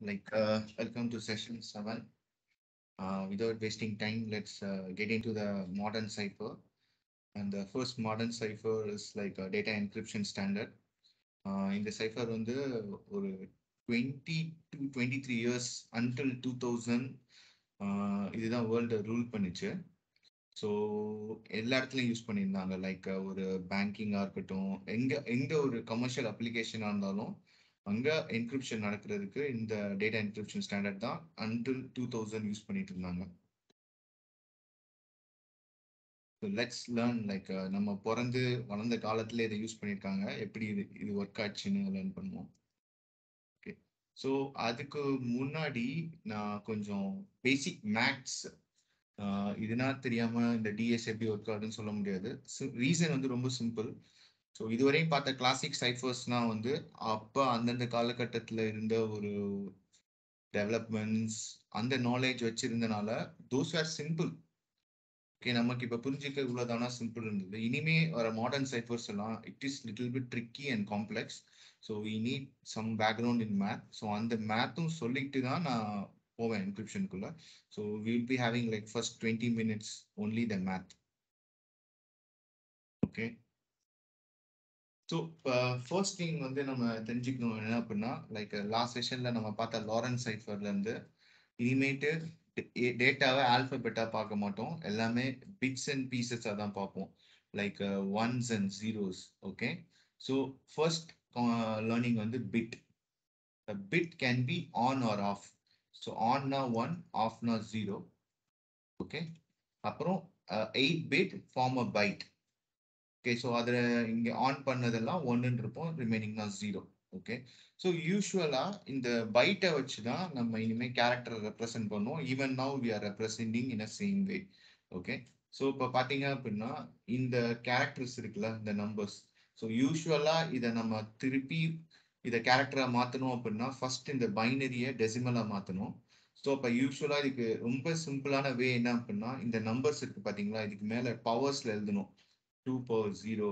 like uh, welcome to session seven. Uh, without wasting time, let's uh, get into the modern cipher. And the first modern cipher is like a data encryption standard. Uh, இந்த cipher வந்து ஒரு twenty two twenty three years until two thousand இதுதான் world rule பண்ணுச்சு so எல்லா இடத்துலையும் use பண்ணியிருந்தாங்க like ஒரு பேங்கிங்காக இருக்கட்டும் எங்க எந்த ஒரு கமர்ஷியல் அப்ளிகேஷனாக இருந்தாலும் அங்கே என்கிரிப்ஷன் நடக்கிறதுக்கு இந்த டேட்டா என்கிரிப்ஷன் ஸ்டாண்டர்ட் தான் அன்டில் டூ தௌசண்ட் யூஸ் பண்ணிட்டு இருந்தாங்க. லெட்ஸ் லேர்ன் லைக் நம்ம பிறந்து வளர்ந்த காலத்துல இதை யூஸ் பண்ணியிருக்காங்க எப்படி இது இது ஒர்க் ஆச்சுன்னு லேர்ன் பண்ணுவோம். ஓகே ஸோ அதுக்கு முன்னாடி நான் கொஞ்சம் பேசிக் மேக்ஸ் uh, இதுனா தெரியாம இந்த டிஎஸ் எப்படி ஒர்க் ஆகுதுன்னு சொல்ல முடியாது. ரீசன் வந்து ரொம்ப சிம்பிள் ஸோ இதுவரையும் பார்த்த கிளாசிக் சைஃபர்ஸ்னால் வந்து அப்போ அந்தந்த காலகட்டத்தில் இருந்த ஒரு டெவலப்மெண்ட்ஸ் அந்த நாலேஜ் வச்சிருந்தனால தோஸ் ஆர் சிம்பிள் ஓகே நமக்கு இப்போ புரிஞ்சுக்க இவ்வளோதானா சிம்பிள் இருந்தது. இனிமே வர மாடர்ன் சைஃபர்ஸ் எல்லாம் it is little bit tricky and complex so we need some background in math so அந்த மேத்தும் சொல்லிட்டு தான் நான் போவேன் என்கிரிப்ஷனுக்குள்ள so will be having like first twenty minutes only the math okay so first thing வந்து நம்ம தெரிஞ்சுக்கணும் என்ன அப்படின்னா லைக் லாஸ்ட் செஷனில் நம்ம பார்த்த லாரன்ஸ் சைஃபர்லேருந்து இனிமேட்டு டேட்டாவை ஆல்ஃபபெட்டாக பார்க்க மாட்டோம். எல்லாமே பிட்ஸ் அண்ட் பீசஸாக தான் பார்ப்போம். Like ones and zeros okay so first learning வந்து bit bit can be on or off so ஆன்னா one ஆஃப்னா ஜீரோ ஓகே அப்புறம் eight bit form a byte okay so அதில் இங்கே ஆன் பண்ணதெல்லாம் ஒன்றுன்னு இருப்போம் ரிமைனிங்னா ஜீரோ ஓகே ஸோ யூஸ்வலாக இந்த பைட்டை வச்சு தான் நம்ம இனிமேல் கேரக்டரை ரெப்ரசென்ட் பண்ணுவோம். Even now we are representing in a same way okay so இப்போ பார்த்தீங்க அப்படின்னா இந்த கேரக்டர்ஸ் இருக்குல்ல இந்த நம்பர்ஸ் ஸோ யூஸ்வலாக இதை நம்ம திருப்பி இதை கேரக்டராக மாற்றணும் அப்படின்னா ஃபர்ஸ்ட் இந்த பைனரியை டெசிமலாக மாற்றணும் ஸோ அப்போ யூஸ்வலாக இதுக்கு ரொம்ப சிம்பிளான வே என்ன அப்படின்னா இந்த நம்பர்ஸ் இருக்கு பார்த்தீங்களா இதுக்கு மேலே பவர்ஸில் எழுதணும். Two power zero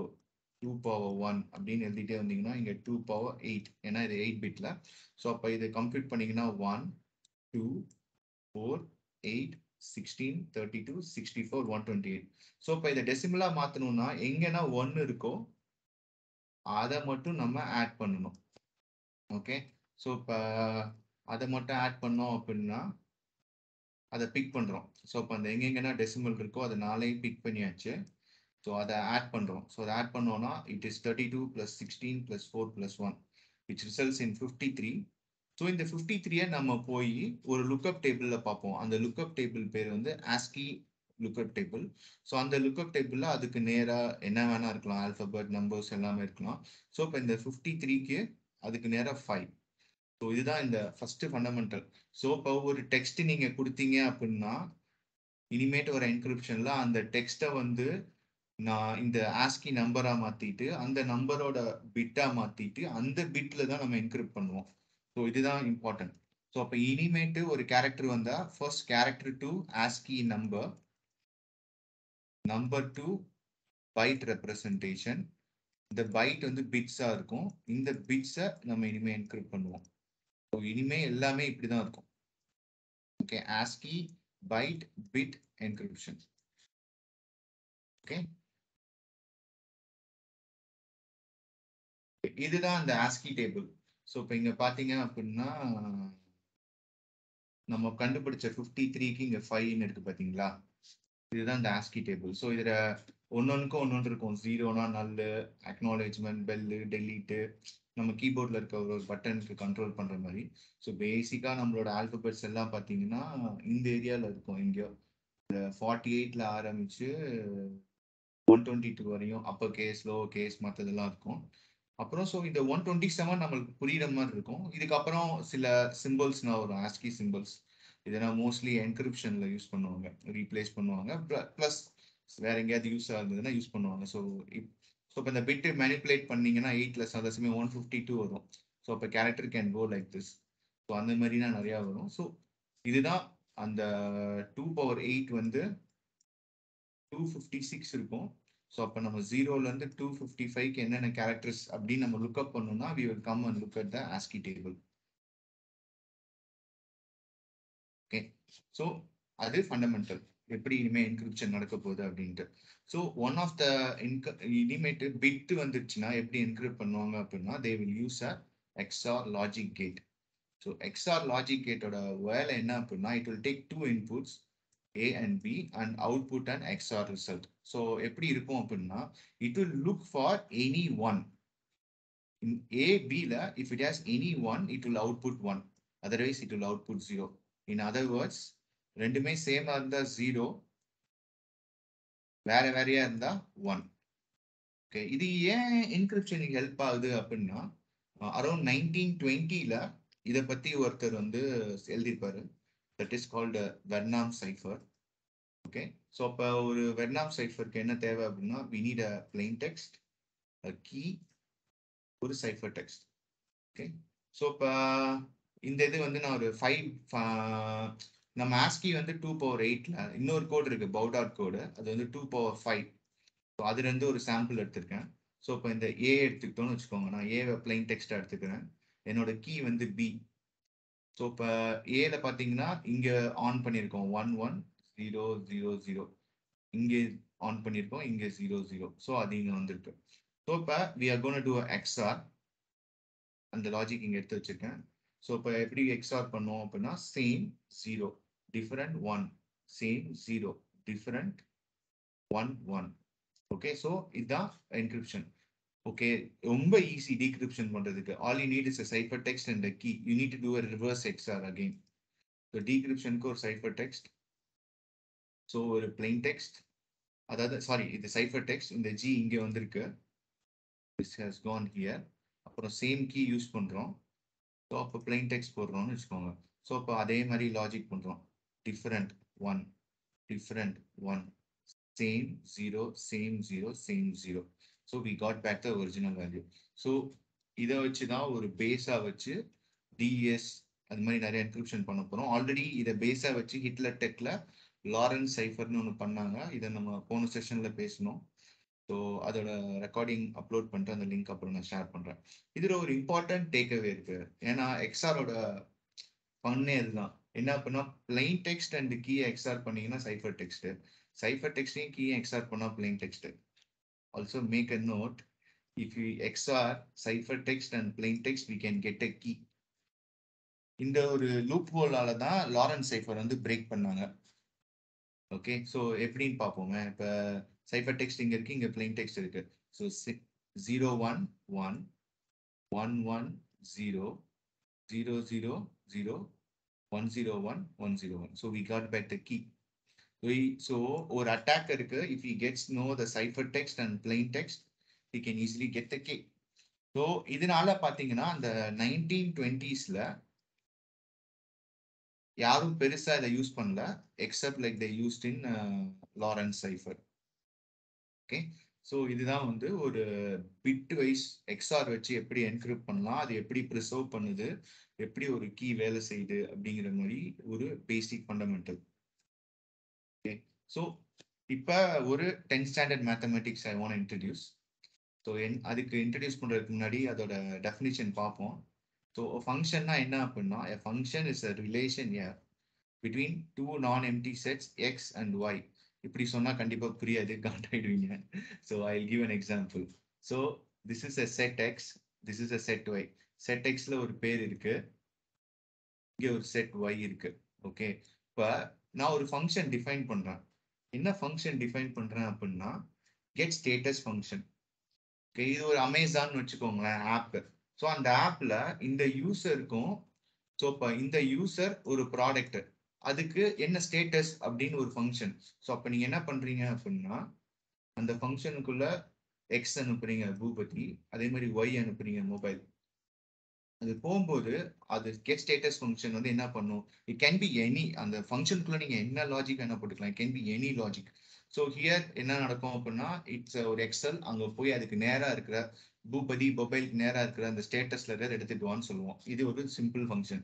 two power one அப்படின்னு எழுதிட்டே வந்தீங்கன்னா இங்கே டூ பவர் எயிட் ஏன்னா இது எயிட் பிட்ல ஸோ அப்போ இதை கம்ப்ளீட் பண்ணீங்கன்னா one two four eight sixteen thirty two sixty four one twenty eight so இப்போ இதை டெசிமலாக மாற்றணும்னா எங்கன்னா ஒன்று இருக்கோ அதை மட்டும் நம்ம ஆட் பண்ணணும். ஓகே ஸோ இப்போ அதை மட்டும் ஆட் பண்ணோம் அப்படின்னா அதை பிக் பண்ணுறோம் ஸோ இப்போ அந்த எங்கெங்கன்னா டெசிமல் இருக்கோ அதை நாளையும் பிக் பண்ணியாச்சு. ஸோ அதை ஆட் பண்ணுறோம் ஸோ அதை ஆட் பண்ணோன்னா it is thirty two plus sixteen plus four plus one which results in fifty three so இந்த ஃபிஃப்டி த்ரீயை நம்ம போய் ஒரு லுக்கப் டேபிளில் பார்ப்போம். அந்த லுக்கப் டேபிள் பேர் வந்து ஆஸ்கி லுக்கப் டேபிள் ஸோ அந்த லுக்கப் டேபிளில் அதுக்கு நேராக என்ன வேணா இருக்கலாம். ஆல்ஃபபெட் நம்பர்ஸ் எல்லாமே இருக்கலாம். ஸோ இப்போ இந்த ஃபிஃப்டி த்ரீக்கு அதுக்கு நேராக ஃபைவ் ஸோ இதுதான் இந்த ஃபர்ஸ்ட் ஃபண்டமெண்டல் ஸோ இப்போ ஒரு டெக்ஸ்ட் நீங்கள் கொடுத்தீங்க அப்படின்னா இனிமேட்டு ஒரு என்கிரிப்ஷனில் அந்த டெக்ஸ்ட்டை வந்து நான் இந்த ஆஸ்கி நம்பரா மாத்திட்டு அந்த நம்பரோட பிட்டா மாத்திட்டு அந்த பிட்ல தான் நம்ம என்கிரிப்ட் பண்ணுவோம். ஸோ இதுதான் இம்பார்ட்டன்ட் ஸோ அப்போ இனிமேட்டு ஒரு கேரக்டர் வந்தா first character to ASCII number number to byte representation இந்த பைட் வந்து பிட்ஸா இருக்கும். இந்த பிட்ஸை நம்ம இனிமே என்கிரிப்ட் பண்ணுவோம். ஸோ இனிமே எல்லாமே இப்படிதான் இருக்கும். Okay ASCII byte bit encryption okay இதுதான் அந்த ஆஸ்கி டேபிள் ஸோ இப்போ இங்கே பார்த்தீங்க அப்படின்னா நம்ம கண்டுபிடிச்ச ஃபிஃப்டி த்ரீக்கு இங்கே ஃபைவ்னு இருக்கு பார்த்தீங்களா இதுதான் இந்த ஆஸ்கி டேபிள் ஸோ இதில் ஒன்னொன்னுக்கும் ஒன்னொன்று இருக்கும். ஜீரோனா நல்லு அக்னாலேஜ்மெண்ட் பெல்லு டெலீட்டு நம்ம கீபோர்டில் இருக்க ஒரு பட்டனுக்கு கண்ட்ரோல் பண்ற மாதிரி ஸோ பேசிக்காக நம்மளோட ஆல்பபெட்ஸ் எல்லாம் பார்த்தீங்கன்னா இந்த ஏரியால இருக்கும். எங்கேயோ ஃபார்ட்டி எயிட்டில் ஆரம்பிச்சு ஒன் டுவெண்ட்டி டூ வரையும் அப்பர் கேஸ் லோ கேஸ் மற்றதெல்லாம் இருக்கும். அப்புறம் ஸோ இந்த ஒன் டுவெண்ட்டி செவன் நம்மளுக்கு புரியுற மாதிரி இருக்கும். இதுக்கப்புறம் சில சிம்பிள்ஸ்னா வரும் ஆஸ்கி சிம்பிள்ஸ் இதெல்லாம் மோஸ்ட்லி என்கிரிப்ஷன்ல யூஸ் பண்ணுவாங்க. ரீப்ளேஸ் பண்ணுவாங்க. ப்ளஸ் வேற எங்கேயாவது யூஸ் ஆகுதுன்னா யூஸ் பண்ணுவாங்க. ஸோ இப் ஸோ இப்போ இந்த பிட்டு மேனிப்புலேட் பண்ணீங்கன்னா எயிட் லெஸ் அதர்ஸுமே ஒன் ஃபிஃப்டி டூ வரும். ஸோ இப்போ character can go like this so அந்த மாதிரினா நிறையா வரும். ஸோ இதுதான் அந்த டூ பவர் எயிட் வந்து டூ ஃபிஃப்டி சிக்ஸ் இருக்கும். ஸோ அப்போ நம்ம ஜீரோலேருந்து டூ ஃபிஃப்டி ஃபைவ்க்கு என்னென்ன கேரக்டர்ஸ் அப்படின்னு நம்ம லுக்அப் பண்ணோம்னா we will come and look at the ASCII table okay so அது ஃபண்டமெண்டல் எப்படி இனிமேல் என்கிரிப்ஷன் நடக்க போகுது அப்படின்ட்டு. ஸோ ஒன் ஆஃப் த இன்க இனிமேட்டு பிட் வந்துருச்சுன்னா எப்படி என்கிரிப்ட் பண்ணுவாங்க அப்படின்னா they will use a XOR logic gate so XOR logic கேட்டோட வேலை என்ன அப்படின்னா it will take two inputs A and B and output and XOR result so எப்படி இருக்கும் அப்படின்னா it will look for any one in A, B la, if it has any one, it will output one. Otherwise, it will output zero. In other words, ரெண்டுமே சேமா இருந்தா zero வேற வேறையா இருந்தா one okay இது ஏன் என்கிரிப்ஷனுக்கு ஹெல்ப் ஆகுது அப்படின்னா அரௌண்ட் நைன்டீன் டுவெண்ட்டில இதை பத்தி ஒருத்தர் வந்து எழுதியிருப்பாரு. That is called Vernam cipher okay so அப்போ ஒரு வெர்னாம் சைஃபருக்கு என்ன தேவை அப்படின்னா we need a plain text a key ஒரு சைஃபர் டெக்ஸ்ட் ஓகே ஸோ இப்போ இந்த இது வந்து நான் ஒரு ஃபைவ் நம்ம ஆஸ்கி வந்து டூ பவர் எயிட்டில் இன்னொரு கோடு இருக்குது பவுடாட் கோடு அது வந்து டூ பவர் ஃபைவ் ஸோ அதுலேருந்து ஒரு சாம்பிள் எடுத்திருக்கேன். ஸோ இப்போ இந்த ஏ எடுத்துக்கிட்டோம்னு வச்சுக்கோங்க. நான் ஏவை பிளைன் டெக்ஸ்டாக எடுத்துக்கிறேன். என்னோட கீ வந்து பி ஸோ இப்போ ஏல பார்த்தீங்கன்னா இங்கே ஆன் பண்ணியிருக்கோம் one one zero zero zero இங்கே ஆன் பண்ணியிருக்கோம் இங்கே ஜீரோ ஜீரோ ஸோ அது இங்கே வந்திருக்கு. ஸோ இப்போ we are gonna do XOR அந்த லாஜிக் இங்கே எடுத்து வச்சிருக்கேன். ஸோ இப்போ எப்படி எக்ஸ்ஆர் பண்ணோம் அப்படின்னா same zero different one same zero different one one okay so இதுதான் என்கிரிப்ஷன் ஓகே ரொம்ப ஈஸி டீக்ரிப்ஷன் பண்ணுறதுக்கு all you need is cipher text and key you need to do a reverse XOR again so டீக்ரிப்ஷனுக்கு ஒரு cipher text so ஒரு plain text அதாவது sorry இது cipher text இந்த G இங்கே வந்திருக்கு. திஸ் ஹேஸ் கான் ஹியர் அப்புறம் same key use பண்ணுறோம் so அப்போ பிளெயின் டெக்ஸ்ட் போடுறோம்னு வச்சுக்கோங்க. ஸோ அப்போ அதே மாதிரி லாஜிக் பண்ணுறோம் different one different one same zero same zero same zero so we got back the original value so இதை வச்சு தான் ஒரு பேஸாக வச்சு டிஎஸ் அது மாதிரி நிறைய என்கிரிப்ஷன் பண்ண போகிறோம் ஆல்ரெடி இதை பேஸாக வச்சு ஹிட்லர் டெக்கில் லாரன்ஸ் சைஃபர்னு ஒன்று பண்ணாங்க. இதை நம்ம போன செஷனில் பேசணும் ஸோ அதோட ரெக்கார்டிங் அப்லோட் பண்ணிட்டு அந்த லிங்க் அப்புறம் நான் ஷேர் பண்ணுறேன் இதில் ஒரு இம்பார்ட்டன்ட் டேக்அவே இருக்கு. ஏன்னா எக்ஸ்ஆரோட பண்ணே இதுதான். என்ன அப்படின்னா plain text and key XOR பண்ணீங்கன்னா சைஃபர் டெக்ஸ்ட்டு சைஃபர் டெக்ஸ்டையும் கீ எக்ஸ்ஆர் பண்ணால் plain text also make a note if you XOR cipher text and plain text we can get a key இந்த ஒரு லூப் ஹோலால தான் லாரன்ஸ் சைஃபர் வந்து break பண்ணாங்க. Okay so எப்படின்னு பார்ப்போமே இப்போ சைஃபர் டெக்ஸ்ட் இங்கே இருக்கு இங்கே பிளைன் டெக்ஸ்ட் இருக்கு. So zero one one one one zero zero zero zero one zero one one zero one so we got back the key so ஒரு அட்டாக்கருக்கு if he gets know the cipher text and plain text he can easily get the key so இதனால பார்த்தீங்கன்னா அந்த nineteen டுவெண்ட்டீஸில் யாரும் பெருசா இதை use பண்ணல except like the used in Lorenz cipher okay so இதுதான் வந்து ஒரு பிட் வைஸ் எக்ஸ்ஆர் வச்சு எப்படி என்கிரிப்ட் பண்ணலாம் அது எப்படி ப்ரிசர்வ் பண்ணுது எப்படி ஒரு கீ வேலை செய்யுது அப்படிங்கிற மாதிரி ஒரு பேசிக் ஃபண்டமெண்டல் ஓகே ஸோ இப்போ ஒரு tenth standard mathematics I want introduce so என் அதுக்கு இன்ட்ரடியூஸ் பண்ணுறதுக்கு முன்னாடி அதோட டெஃபினிஷன் பார்ப்போம். ஸோ ஃபங்க்ஷன்னா என்ன அப்படின்னா a function is a relation uh between two non empty sets X and Y இப்படி சொன்னால் கண்டிப்பாக புரியாது காண்டாயிடுவீங்க so I give an example so this is a set X this is a set Y set எக்ஸில் ஒரு பேர் இருக்கு. இங்கே ஒரு செட் ஒய் இருக்கு. ஓகே இப்போ நான் ஒரு ஃபங்க்ஷன் டிஃபைன் பண்ணுறேன் என்ன ஃபங்க்ஷன் டிஃபைன் பண்ணுறேன் அப்படின்னா கெட் ஸ்டேட்டஸ் ஃபங்க்ஷன் ஓகே இது ஒரு அமேசான் வச்சுக்கோங்களேன் ஆப்பு ஸோ அந்த ஆப்ல இந்த யூசருக்கும் ஸோ இப்போ இந்த யூசர் ஒரு ப்ராடக்ட் அதுக்கு என்ன ஸ்டேட்டஸ் அப்படின்னு ஒரு ஃபங்க்ஷன் ஸோ அப்போ நீங்கள் என்ன பண்ணுறீங்க அப்படின்னா அந்த ஃபங்க்ஷனுக்குள்ள எக்ஸ் அனுப்புறீங்க பூபதி. அதே மாதிரி ஒய் அனுப்புறீங்க மொபைல் அது போகும்போது அது கெட் ஸ்டேட்டஸ் ஃபங்க்ஷன் வந்து என்ன பண்ணும்? இட் கேன் பி எனி அந்த ஃபங்க்ஷனுக்குள்ள நீங்கள் என்ன லாஜிக் என்ன போட்டுக்கலாம். Can be any logic so here என்ன நடக்கும் அப்படின்னா இட்ஸ் ஒரு எக்ஸல் அங்கே போய் அதுக்கு நேராக இருக்கிற பூபதி மொபைலுக்கு நேராக இருக்கிற அந்த ஸ்டேட்டஸ்ல இருக்கிற எடுத்துட்டு சொல்லுவோம். இது ஒரு சிம்பிள் ஃபங்க்ஷன்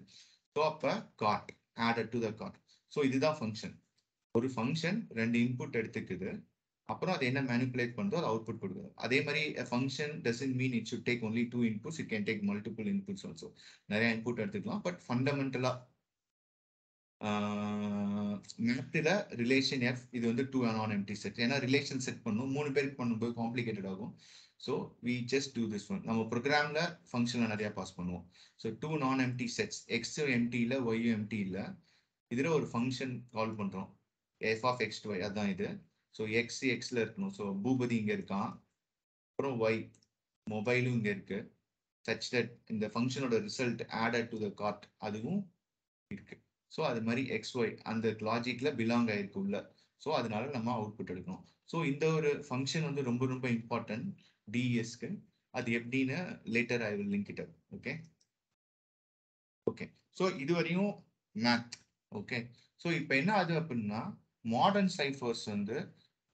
ஸோ அப்போ card added to the card so இதுதான் ஃபங்க்ஷன் ஒரு ஃபங்க்ஷன் ரெண்டு இன்புட் எடுத்துக்குது. அப்புறம் அது என்ன மேனிப்புலேட் பண்ணுறோ அது அவுட்புட் கொடுக்குது. அதே மாதிரி function doesn't mean it should take only two inputs it can take multiple inputs also நிறைய இன்புட் எடுத்துக்கலாம். பட் ஃபண்டமெண்டலாக மேத்தில் ரிலேஷன் எஃப் இது வந்து டூ நான் எம்டி செட் ஏன்னா ரிலேஷன் செட் பண்ணும். மூணு பேருக்கு பண்ணும்போது காம்ப்ளிகேட்டட் ஆகும். So we just do this one நம்ம ப்ரோக்ராமில் ஃபங்க்ஷனில் நிறையா பாஸ் பண்ணுவோம். So two non empty sets எக்ஸும் ஒய்யு ஒய்யும் இல்லை. இதில் ஒரு ஃபங்க்ஷன் கால் பண்ணுறோம் எஃப் ஆஃப் எக்ஸ் ஒய் அதான் இது. ஸோ எக்ஸ் எக்ஸில் இருக்கணும். ஸோ பூபதி இங்கே இருக்கான் அப்புறம் ஒய் மொபைலும் இங்கே இருக்கு. சச் தட் இந்த ஃபங்க்ஷனோட result added to the card அதுவும் இருக்கு. ஸோ அது மாதிரி எக்ஸ் ஒய் அந்த லாஜிக்கில் பிலாங் ஆயிருக்கு உள்ள. ஸோ அதனால நம்ம அவுட்புட் எடுக்கணும். ஸோ இந்த ஒரு ஃபங்க்ஷன் வந்து ரொம்ப ரொம்ப இம்பார்ட்டன்ட் டிஎஸ்க்கு அது எப்படின்னு later I will link it up okay okay so இதுவரையும் மேத் ஓகே ஸோ இப்போ என்ன ஆகுது அப்படின்னா மாடர்ன் சைஃபர்ஸ் வந்து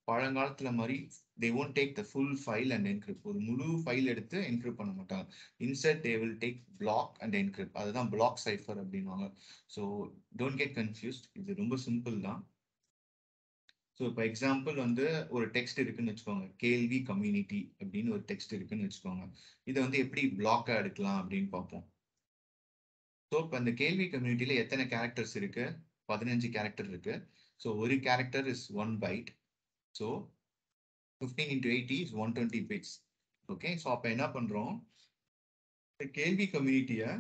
பழங்காலத்துல மாதிரி they won't take the full file and encrypt ஒரு முழு ஃபைல் எடுத்து என்கிரிப்ட் பண்ண மாட்டாங்க. Instead they will take block and encrypt அதுதான் பிளாக் சைஃபர் அப்படின்வாங்க ஸோ டோன்ட் கெட் கன்ஃபியூஸ்ட் இது ரொம்ப சிம்பிள் தான். ஸோ இப்போ எக்ஸாம்பிள் வந்து ஒரு டெக்ஸ்ட் இருக்குன்னு வச்சுக்கோங்க. கேள்வி கம்யூனிட்டி அப்படின்னு ஒரு டெக்ஸ்ட் இருக்குன்னு வச்சுக்கோங்க. இதை வந்து எப்படி பிளாக்காக எடுக்கலாம் அப்படின்னு பார்ப்போம். ஸோ இப்போ அந்த கேள்வி கம்யூனிட்டியில் எத்தனை கேரக்டர்ஸ் இருக்கு? பதினஞ்சு கேரக்டர் இருக்கு. ஸோ ஒரு character is one byte so fifteen into eighty is one twenty bits okay so அப்போ என்ன பண்ணுறோம் கேள்வி கம்யூனிட்டியை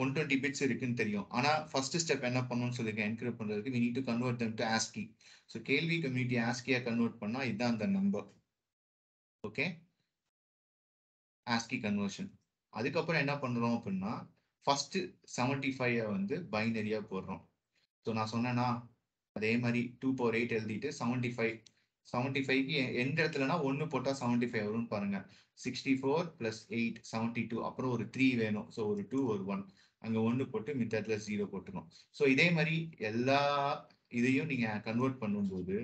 ஒன் டுவெண்ட்டி பிட்ஸ் இருக்குன்னு தெரியும். ஆனால் ஃபர்ஸ்ட் ஸ்டெப் என்ன பண்ணணும்னு சொல்லியிருக்கேன் என்கரேஜ் பண்ணுறதுக்கு we need to convert them to ASCII so கேள்வி கம்யூனிட்டி ஆஸ்கியாக கன்வெர்ட் பண்ணால் இதுதான் அந்த நம்பர் ஓகே ஆஸ்கி கன்வர்ஷன் அதுக்கப்புறம் என்ன பண்ணுறோம் அப்படின்னா ஃபர்ஸ்ட் செவன்ட்டி ஃபைவை வந்து பைனரியாக போடுறோம். ஸோ நான் சொன்னேன்னா அதே மாதிரி டூ பவர் எயிட் எழுதிட்டு செவன்ட்டி ஃபைவ் செவன்டி ஃபைவ்க்கு எந்த இடத்துலனா ஒன்று போட்டால் செவன்டி ஃபைவ் வரும்னு பாருங்க. Sixty four plus eight seventy two அப்புறம் ஒரு த்ரீ வேணும். ஸோ ஒரு டூ ஒரு ஒன் அங்கே ஒன்று போட்டு மித்தத்தில் ஜீரோ போட்டுக்கணும். ஸோ இதே மாதிரி எல்லா இதையும் நீங்கள் கன்வெர்ட் பண்ணும்போது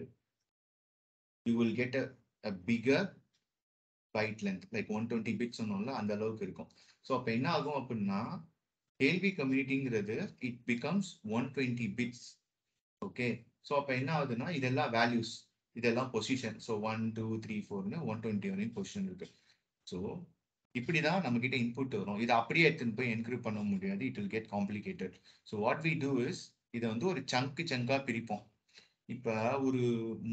you will get a figure byte length like one twenty bit சொன்னோம்ல அந்த அளவுக்கு இருக்கும். ஸோ அப்போ என்ன ஆகும் அப்படின்னா கேள்வி கம்யூனிட்டிங்கிறது it becomes one twenty bits okay so அப்போ என்ன ஆகுதுன்னா இதெல்லாம் வேல்யூஸ் இதெல்லாம் position so one two three ஃபோர்னு ஒன் டுவெண்ட்டி வரையும் பொசிஷன் இருக்கு. ஸோ இப்படி தான் நம்ம கிட்ட இன்புட் வரும். இதை அப்படியே எடுத்துன்னு போய் என்கிரிப் பண்ண முடியாது. It will get complicated so what we do is இதை வந்து ஒரு சங்கு சங்காக பிரிப்போம். இப்போ ஒரு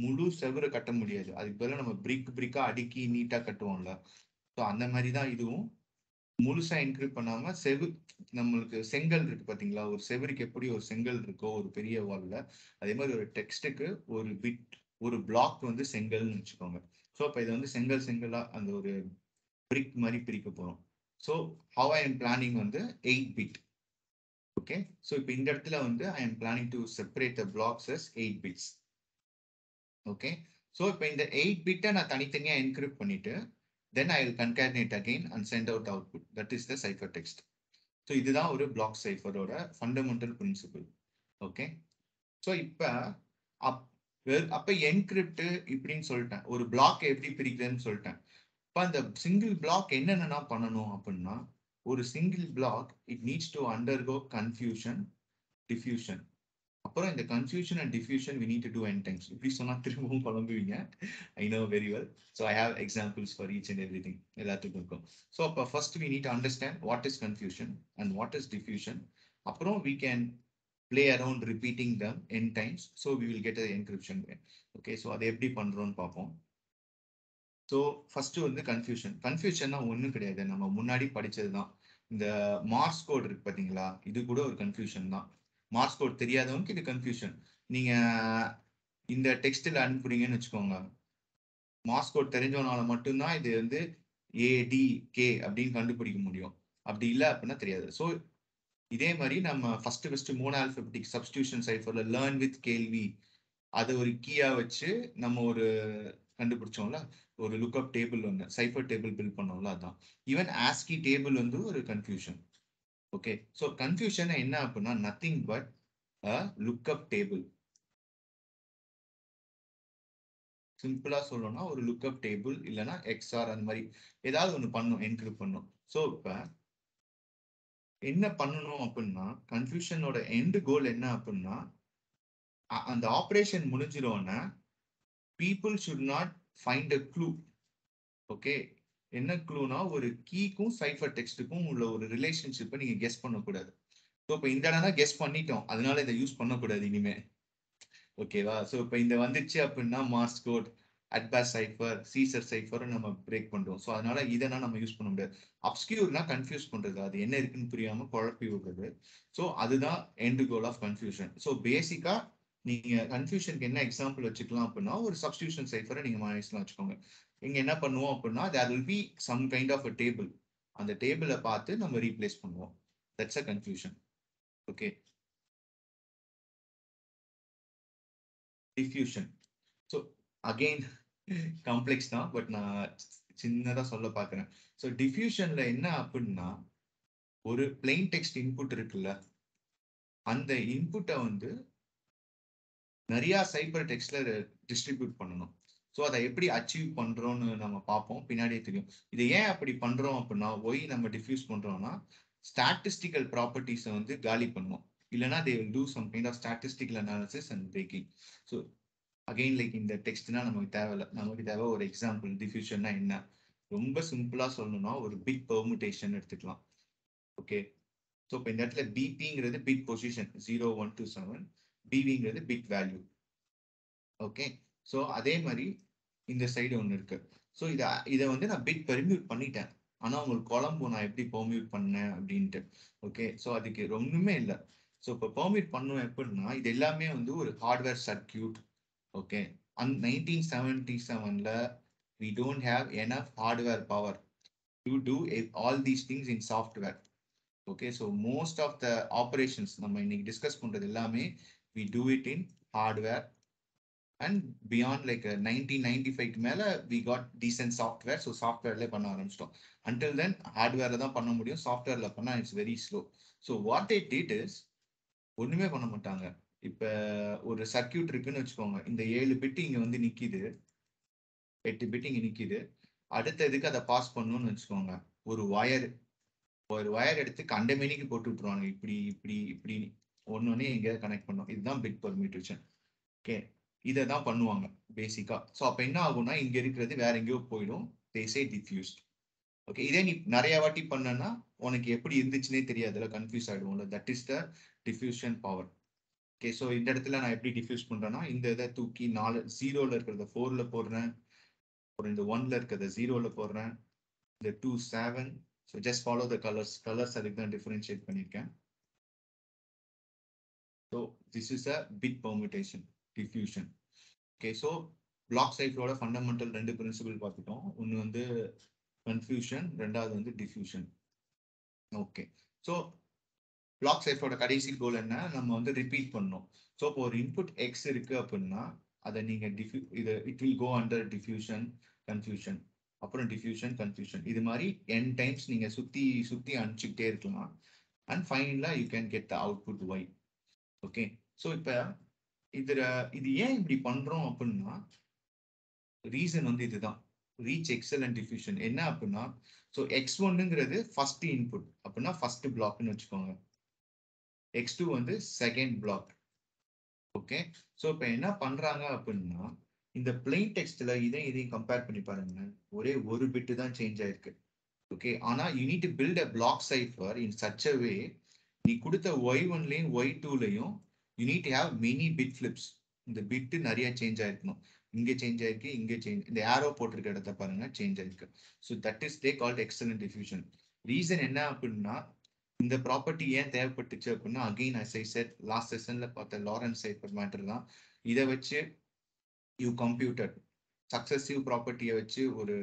முழு செவரை கட்ட முடியாது. அதுக்கு பதிலாக நம்ம பிரிக் பிரிக்காக அடுக்கி நீட்டாக கட்டுவோம்ல. ஸோ அந்த மாதிரி தான் இதுவும். முழுசா என்கிரிப் பண்ணாம செவு நம்மளுக்கு செங்கல் இருக்கு பாத்தீங்களா? ஒரு செவருக்கு எப்படி ஒரு செங்கல் இருக்கோ ஒரு பெரிய வால்ல அதே மாதிரி ஒரு டெக்ஸ்ட்டுக்கு ஒரு பிட் ஒரு பிளாக் வந்து செங்கல்னு வச்சுக்கோங்க. ஸோ இப்போ இதை வந்து செங்கல் செங்கலா அந்த ஒரு பிரிக் மாதிரி பிரிக்க போகிறோம் so how I am planning வந்து எயிட் பிட் ஓகே ஸோ இப்போ இந்த இடத்துல வந்து I am planning to separate the blocks as eight bits okay so இப்போ இந்த எயிட் பிட்டை நான் தனித்தனியாக என்கிரிப்ட் பண்ணிட்டு then I concatenate concatenate and send out output that is the cipher text so இதுதான் ஒரு பிளாக் சைஃபரோட ஃபண்டமெண்டல் பிரின்சிபிள் ஓகே ஸோ இப்போ அப் அப்போ என்கிரிப்ட் இப்படின்னு சொல்லிட்டேன். ஒரு பிளாக் எப்படி பிரிக்கிறேன்னு சொல்லிட்டேன். இப்போ அந்த சிங்கிள் பிளாக் என்னென்னா பண்ணணும் அப்படின்னா ஒரு single block it needs to undergo confusion diffusion அப்புறம் இந்த confusion and diffusion we need to do N times இப்படி சொன்னால் திரும்பவும் குழம்புவீங்க I know very well so I have examples for each and every thing எல்லாத்துக்கும் இருக்கும். ஸோ அப்போ first we need understand what is confusion and what is diffusion அப்புறம் we can play around repeating them N times so we will get encryption okay so அதை எப்படி பண்ணுறோன்னு பார்ப்போம். So first வந்து confusion கன்ஃபியூஷன்னா ஒன்றும் கிடையாது. நம்ம முன்னாடி படிச்சது தான். இந்த மார்ஸ் கோட் இருக்கு பார்த்தீங்களா? இது கூட ஒரு கன்ஃபியூஷன் தான். மார்ஸ் கோட் தெரியாதவனுக்கு இது கன்ஃபியூஷன் நீங்க இந்த டெக்ஸ்டில் அனுப்புறீங்கன்னு வச்சுக்கோங்க. மார்ஸ் கோட் தெரிஞ்சவனால மட்டும்தான் இது வந்து ஏடிகே அப்படின்னு கண்டுபிடிக்க முடியும். அப்படி இல்லை அப்படின்னா தெரியாது. ஸோ இதே மாதிரி நம்ம ஃபர்ஸ்ட் ஃபர்ஸ்ட் மூணு ஆல்பபெட்டிக் சப்ஸ்டியூஷன் சைஃபர்ல லேர்ன் வித் கேள்வி அதை ஒரு கீயா வச்சு நம்ம ஒரு கண்டுபிடிச்சோம்ல ஒரு லுக்அப் டேபிள் ஒன்று சைஃபர் டேபிள் பில்ட் பண்ணோம்ல அதான். ஈவன் ஆஸ்கி டேபிள் வந்து ஒரு கன்ஃபியூஷன் ஓகே ஸோ கன்ஃபியூஷன் என்ன அப்படின்னா nothing but a lookup table சிம்பிளா சொல்லணும்னா ஒரு லுக்அப் டேபிள் இல்லைன்னா எக்ஸ்ஆர் அந்த மாதிரி ஏதாவது ஒன்று பண்ணும் என்கிரிப்ட் பண்ணும். ஸோ இப்போ என்ன பண்ணணும் அப்படின்னா கன்ஃபியூஷனோட எண்டு கோல் என்ன அப்படின்னா அந்த operation முடிஞ்சிரோன்னா people should not find a clue okay என்ன க்ளூனா ஒரு கீக்கும் சைஃபர் டெக்ஸ்ட்டுக்கும் உள்ள ஒரு ரிலேஷன்ஷிப்பை நீங்கள் கெஸ் பண்ணக்கூடாது. ஸோ இப்போ இந்த இடம்னா கெஸ் பண்ணிட்டோம். அதனால இதை யூஸ் பண்ணக்கூடாது இனிமே. ஓகேவா ஸோ இப்போ இந்த வந்துச்சு அப்படின்னா Morse code Atbash cipher Caesar cipher நம்ம பிரேக் பண்ணுறோம் ஸோ அதனால இதெல்லாம் நம்ம யூஸ் பண்ண முடியாது. அப்ஸ்கியூர்னா கன்ஃபியூஸ் பண்ணுறது அது. என்ன இருக்குன்னு புரியாமல் குழப்பி விடுறது. ஸோ அதுதான் end goal of confusion so பேசிக்காக நீங்க கன்ஃபியூஷனுக்கு என்ன எக்ஸாம்பிள் வச்சுக்கலாம் அப்படின்னா ஒரு சப்ஸ்டியூஷன் சைஃபரை நீங்க மனசுல வச்சுக்கோங்க. இங்க என்ன பண்ணுவோம் அப்படின்னா there will be some kind of a table அந்த டேபிளை பார்த்து நம்ம ரீப்ளேஸ் பண்ணுவோம். That's a confusion okay diffusion so again complex தான் பட் நான் சின்னதாக சொல்ல பார்க்குறேன் ஸோ டிஃப்யூஷனில் என்ன அப்படின்னா ஒரு பிளெயின் டெக்ஸ்ட் இன்புட் இருக்குல்ல அந்த இன்புட்டை வந்து நிறையா சைபர் டெக்ஸ்டில் டிஸ்ட்ரிபியூட் பண்ணணும். ஸோ அதை எப்படி அச்சீவ் பண்ணுறோன்னு நம்ம பார்ப்போம் பின்னாடியே தெரியும். இது ஏன் அப்படி பண்ணுறோம் அப்படின்னா ஒய் நம்ம டிஃப்யூஸ் பண்ணுறோம்னா ஸ்டாட்டிஸ்டிக்கல் ப்ராப்பர்ட்டிஸை வந்து காலி பண்ணுவோம் இல்லைன்னா they will do some kind of statistical analysis and breaking so again like இந்த டெக்ஸ்ட்னா நமக்கு தேவையில்ல. நமக்கு தேவை ஒரு எக்ஸாம்பிள் டிஃப்யூஷன்னா என்ன? ரொம்ப சிம்பிளா சொல்லணும்னா ஒரு பிட் பெர்முடேஷன் எடுத்துக்கலாம். ஓகே ஸோ இப்போ இந்த இடத்துல பிபிங்கிறது bit position zero one two seven பிவிங்கிறது bit value okay so அதே மாதிரி இந்த சைடு ஒன்று இருக்கு. ஸோ இதை இதை வந்து நான் பிட் பெர்மியூட் பண்ணிட்டேன். ஆனால் உங்களுக்கு குழம்பு நான் எப்படி பெர்மியூட் பண்ணேன் அப்படின்ட்டு. ஓகே ஸோ அதுக்கு ஒன்றுமே இல்லை. ஸோ இப்போ பெர்மிட் பண்ணுவேன் எப்படின்னா இது எல்லாமே வந்து ஒரு hardware circuit okay and nineteen seventy செவன்ல we don't have enough hardware power to do all these things in software okay so most of the operations நம்ம இன்னைக்கு டிஸ்கஸ் பண்ணுறது எல்லாமே we do it in hardware and beyond like nineteen ninety ஃபைவ்க்கு மேலே we got decent software so சாஃப்ட்வேர்லேயே பண்ண ஆரம்பிச்சிட்டோம். Until then ஹார்ட்வேரில் தான் பண்ண முடியும் சாஃப்ட்வேரில் பண்ணால் it's very slow so what it it is ஒன்றுமே பண்ண மாட்டாங்க. இப்போ ஒரு சர்க்கியூட் இருக்குன்னு வச்சுக்கோங்க. இந்த ஏழு பிட்டு இங்கே வந்து நிற்கிது எட்டு பிட் இங்கே நிற்கிது அடுத்த இதுக்கு அதை பாஸ் பண்ணணும்னு வச்சுக்கோங்க. ஒரு ஒயர் ஒரு ஒயர் எடுத்து கண்டமேனிக்கு போட்டு விட்டுருவாங்க இப்படி இப்படி இப்படி ஒன்று ஒன்று எங்கேயாவது கனெக்ட் பண்ணும். இதுதான் பிட் பர்மியூட்டேஷன் ஓகே இதை தான் பண்ணுவாங்க பேசிக்கா ஸோ அப்போ என்ன ஆகும்னா இங்கே இருக்கிறது வேற எங்கேயோ போயிடும். தேசே டிஃப்யூஸ்ட் ஓகே இதே நீ நிறைய வாட்டி பண்ணனா உனக்கு எப்படி இருந்துச்சுன்னே தெரியாதுல confuse ஆகிடும்ல that is the diffusion power okay so இந்த இடத்துல நான் எப்படி டிஃப்யூஸ் பண்ணுறேன்னா இந்த இதை தூக்கி நாலு ஜீரோல இருக்கிறத ஃபோரில் போடுறேன். அப்புறம் இந்த ஒன்ல இருக்கிறத ஜீரோவில் போடுறேன். இந்த two seven so just follow the colours colours அதுக்கு தான் டிஃபரன்ஷியேட் பண்ணியிருக்கேன். So this is a bit permutation diffusion okay so block சைக்கிளோட fundamental ரெண்டு பிரின்சிபல் பார்த்துட்டோம். ஒன்று வந்து கன்ஃபியூஷன் ரெண்டாவது வந்து டிஃப்யூஷன் ஓகே ஸோ பிளாக் சைஃபரோட கடைசி கோல் என்ன? நம்ம வந்து ரிப்பீட் பண்ணோம் ஸோ இப்போ ஒரு இன்புட் எக்ஸ் இருக்கு அப்படின்னா அதை நீங்க டிஃப்யூ இது it will go under diffusion confusion அப்புறம் டிஃப்யூஷன் கன்ஃபியூஷன் இது மாதிரி என் டைம்ஸ் நீங்க சுத்தி சுத்தி அனுப்பிச்சுக்கிட்டே இருக்கலாம். அண்ட் ஃபைனலா you can get the output y okay so இப்போ இதுல இது ஏன் இப்படி பண்றோம் அப்படின்னா ரீசன் வந்து இதுதான். ரீச் எக்ஸலன்ட் டிஃப்யூஷன் என்ன அப்படின்னா ஸோ எக்ஸ் ஒன்னுங்கிறது ஃபர்ஸ்ட் இன்புட் அப்படின்னா ஃபர்ஸ்ட் பிளாக்னு வச்சுக்கோங்க. எக்ஸ் டூ வந்து செகண்ட் பிளாக் ஓகே ஸோ இப்போ என்ன பண்ணுறாங்க அப்படின்னா இந்த பிளெயின் டெக்ஸ்ட்ல இதையும் இதையும் கம்பேர் பண்ணி பாருங்களேன். ஒரே ஒரு பிட்டு தான் சேஞ்ச் ஆயிருக்கு. ஓகே ஆனால் you need to build a block cipher in such a way நீ கொடுத்த ஒய் ஒன்லையும் Y டூலையும் you need have many bit flips இந்த பிட்டு நிறைய சேஞ்ச் ஆயிருக்கணும். இங்கே சேஞ்ச் ஆயிருக்கு இங்கே சேஞ்ச் இந்த ஏரோ போட்டிருக்க இடத்த பாருங்க சேஞ்ச் ஆயிருக்கு. So that is they called excellent diffusion reason என்ன அப்படின்னா இந்த ப்ராப்பர்ட்டி ஏன் தேவைப்பட்டுச்சு அப்படின்னா again as I said last செஷன்ல பார்த்த லாரன்ஸ் சைபர் மேட்டர் தான். இதை வச்சு யூ கம்ப்யூட்டர் சக்சஸிவ் ப்ராப்பர்ட்டியை வச்சு ஒரு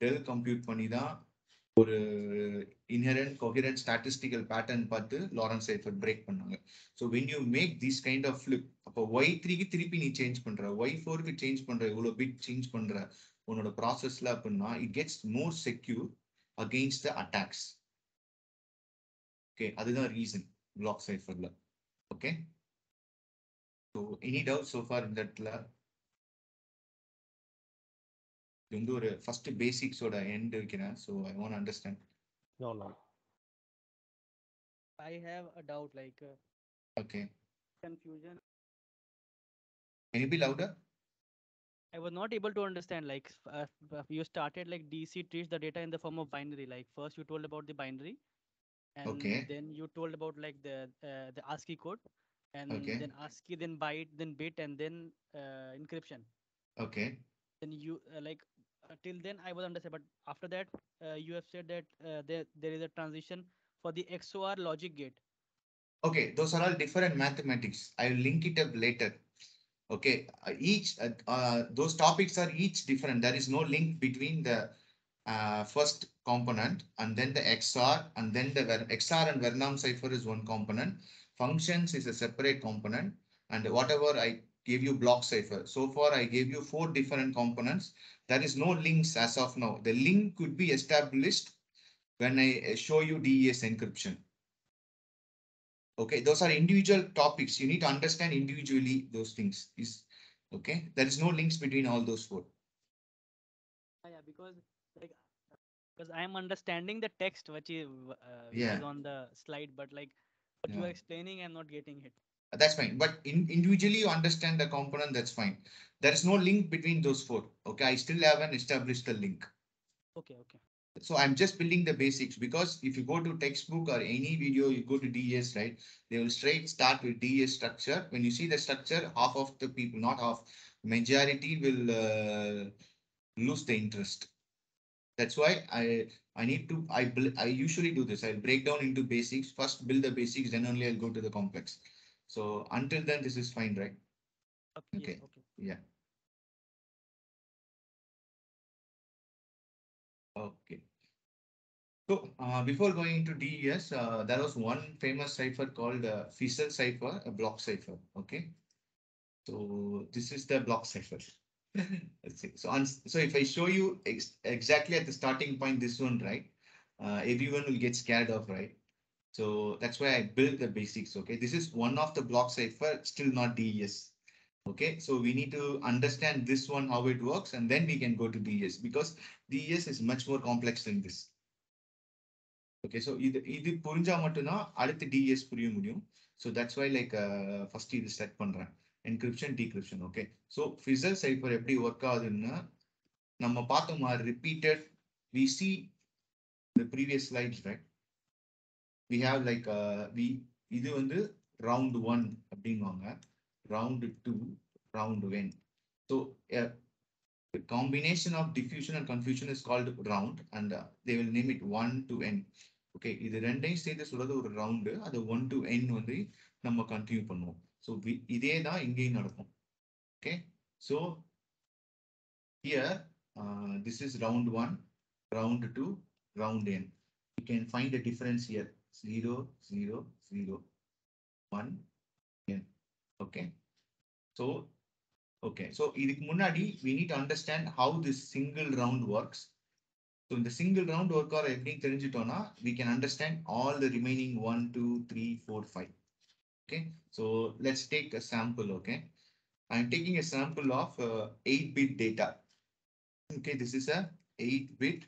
டெல் கம்ப்யூட் பண்ணி தான் ஒரு இன்ஹரண்ட் கொஹரண்ட் ஸ்டாட்டிஸ்டிக்கல் பேட்டர்ன் பார்த்து லாரன்ஸ் சைஃபர் பிரேக் பண்ணாங்க. So when you make this kind of flip அப்போ ஒய் த்ரீக்கு திருப்பி நீ சேஞ்ச் பண்ற ஒய் ஃபோருக்கு சேஞ்ச் பண்ற இவ்வளோ பிட் சேஞ்ச் பண்ற உன்னோட ப்ராசஸ்ல அப்படின்னா it gets more secure against the attacks okay அதுதான் reason black சைஃபர்ல okay so any doubt so far இந்த இடத்துல இது வந்து ஒரு ஃபர்ஸ்ட் பேசிக்ஸோட எண்ட் வைக்கிறேன் so I want understand No, no. I have a doubt like uh, okay confusion. Can you be louder? I was not able to understand like f- uh, f- you started like DC treats the data in the form of binary. Like first you told about the binary, and Okay. then you told about like the uh, the ASCII code, and Okay. then ASCII, then byte, then bit, and then uh, encryption. Okay. Then you uh, like uh, till then I was understand, but after that uh, you have said that uh, there there is a transition for the XOR logic gate. Okay, those are all different mathematics. I will link it up later. Okay, uh, each uh, uh, those topics are each different. There is no link between the uh, first component and then the XOR and then the XOR and Vernam cipher is one component. Functions is a separate component and whatever I gave you block cipher. So far I gave you four different components. There is no links as of now. The link could be established when I uh, show you DES encryption. Okay, those are individual topics. You need to understand individually those things. Is okay. There is no links between all those four. Yeah, because like because I am understanding the text which is uh, Yeah. is on the slide, but like what you are explaining, I'm not getting it. That's fine. But in, individually you understand the component. That's fine. There is no link between those four. Okay, I still haven't established the link. Okay, okay. So I'm just building the basics because if you go to textbook or any video, you go to DES, right? They will straight start with DES structure. When you see the structure, half of the people, not half, majority will uh, lose the interest. That's why I I need to I I usually do this. I'll break down into basics. First build the basics, then only I'll go to the complex. So until then, this is fine, right? Okay, Okay. yes, okay. Yeah. Okay. So uh, before going into DES, uh, there was one famous cipher called uh, Fiesel cipher, a block cipher. Okay. So this is the block cipher Let's see. So, on, so if I show you ex exactly at the starting point, this one, right? Uh, everyone will get scared of, right? So that's why I built the basics. Okay. This is one of the block cipher, still not DES. Okay, so we need to understand this one, how it works, and then we can go to DES because DES is much more complex than this. Okay, so இது இது புரிஞ்சா மட்டும்தான் அடுத்து DES புரிய முடியும். So that's why like uh, first இது set பண்றேன். encryption decryption okay so Feistel cipher எப்படி ஒர்க் ஆகுதுன்னா நம்ம பார்த்த மாதிரி repeated we see the previous slides right we have like we இது வந்து round one அப்படிங்குவாங்க round two round when so combination of of and and is is called round and uh, they will name it 1 to n. இது ரெண்டையும் சேர்த்து சொல்றது ஒரு round அது one to என் வந்து நம்ம கண்டினியூ பண்ணுவோம் ஸோ இதே தான் இங்கேயும் நடக்கும் okay so here this is round one round two round n you can find the difference here 0 0 0 1 n okay so okay so இதுக்கு முன்னாடி we need to understand how this single round works so இந்த single round work R எப்படி தெரிஞ்சிட்டோம்னா we can understand all the remaining 1 2 3 4 5 Okay, so let's take a sample. Okay, I'm taking a sample of uh, 8 bit data. Okay, this is a 8 bit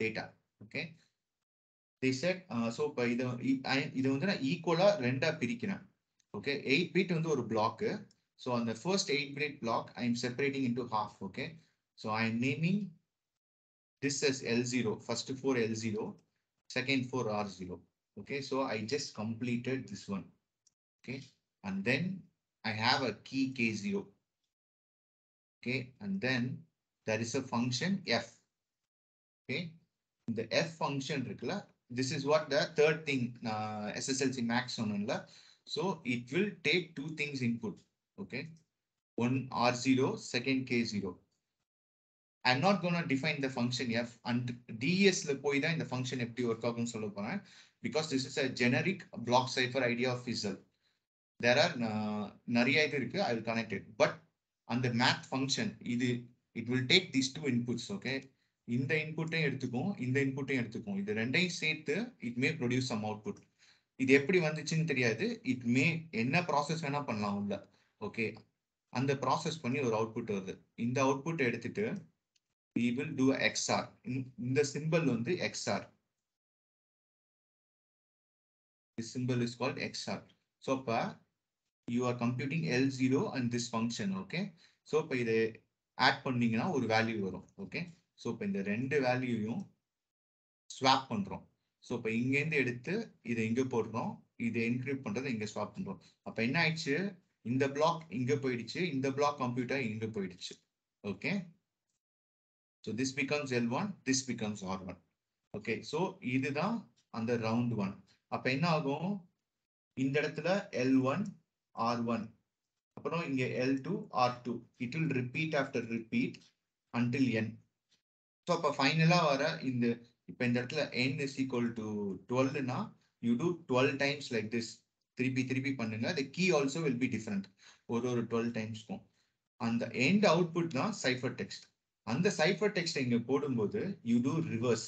data. Okay, they said uh, so by the இது வந்து நான் ஈக்குவலா ரெண்டா பிரிக்கிறேன் Okay, 8 bit வந்து ஒரு block. so on the first 8 bit block i am separating into half okay so i am naming this as l0 first for l0 second for r0 Okay, so I just completed this one. Okay, and then I have a key K0. Okay, and then there is a function F. Okay, the F function regular. This is what the third thing uh, SSLC max on. So it will take two things input. Okay, one R0, second K0. I'm not going to define the function f and ds ல the தான் the function எப்படி work ஆகும்னு சொல்ல because this is a generic block cipher idea of Fizzle. There are uh, நிறைய இது இருக்கு I will connect it. But அந்த math function இது it will take these two inputs okay? இந்த இன்புட்டையும் எடுத்துக்கும் இந்த இன்புட்டையும் எடுத்துக்கும் இது ரெண்டையும் சேர்த்து it may produce some output இது எப்படி வந்துச்சுன்னு தெரியாது. இட் மே என்ன ப்ராசஸ் வேணா பண்ணலாம் உள்ள ஓகே அந்த ப்ராசஸ் பண்ணி ஒரு அவுட்புட் வருது. இந்த அவுட்புட் எடுத்துட்டு வி வில் டூ எக்ஸ்ஆர் இந்த சிம்பிள் வந்து XOR this symbol is called XR so அப்ப you are computing L0 and this function okay? So இப்போ இதை ஆட் பண்ணீங்கன்னா ஒரு வேல்யூ வரும் ஓகே ஸோ இப்போ இந்த ரெண்டு வேல்யூயும் ஸ்வாப் பண்ணுறோம் ஸோ இப்போ இங்கேருந்து எடுத்து இதை இங்கே போடுறோம். இதை என்கிரிப்ட் பண்றதை இங்கே ஸ்வாப் பண்ணுறோம் அப்போ என்ன ஆயிடுச்சு? இந்த பிளாக் இங்கே போயிடுச்சு. இந்த பிளாக் கம்ப்யூட்டர் இங்கே போயிடுச்சு okay so this becomes L one this becomes R one okay so இதுதான் அந்த ரவுண்ட் ஒன் அப்ப என்ன ஆகும்? இந்த இடத்துல எல் ஒன் ஆர் ஒன் அப்புறம் இங்க L two R two it will repeat after repeat until n so அப்போ ஃபைனலாக வர இந்த இப்போ இந்த இடத்துல என் is equal to டுவெல்னா you do twelve times like this திருப்பி திருப்பி பண்ணுங்க. The key also will be different ஒரு ஒரு டுவெல் டைம்ஸ்க்கும் அந்த எண்ட் அவுட்புட் தான் சைஃபர் டெக்ஸ்ட் அந்த சைஃபர் டெக்ஸ்ட் இங்கே போடும்போது யூ டூ ரிவர்ஸ்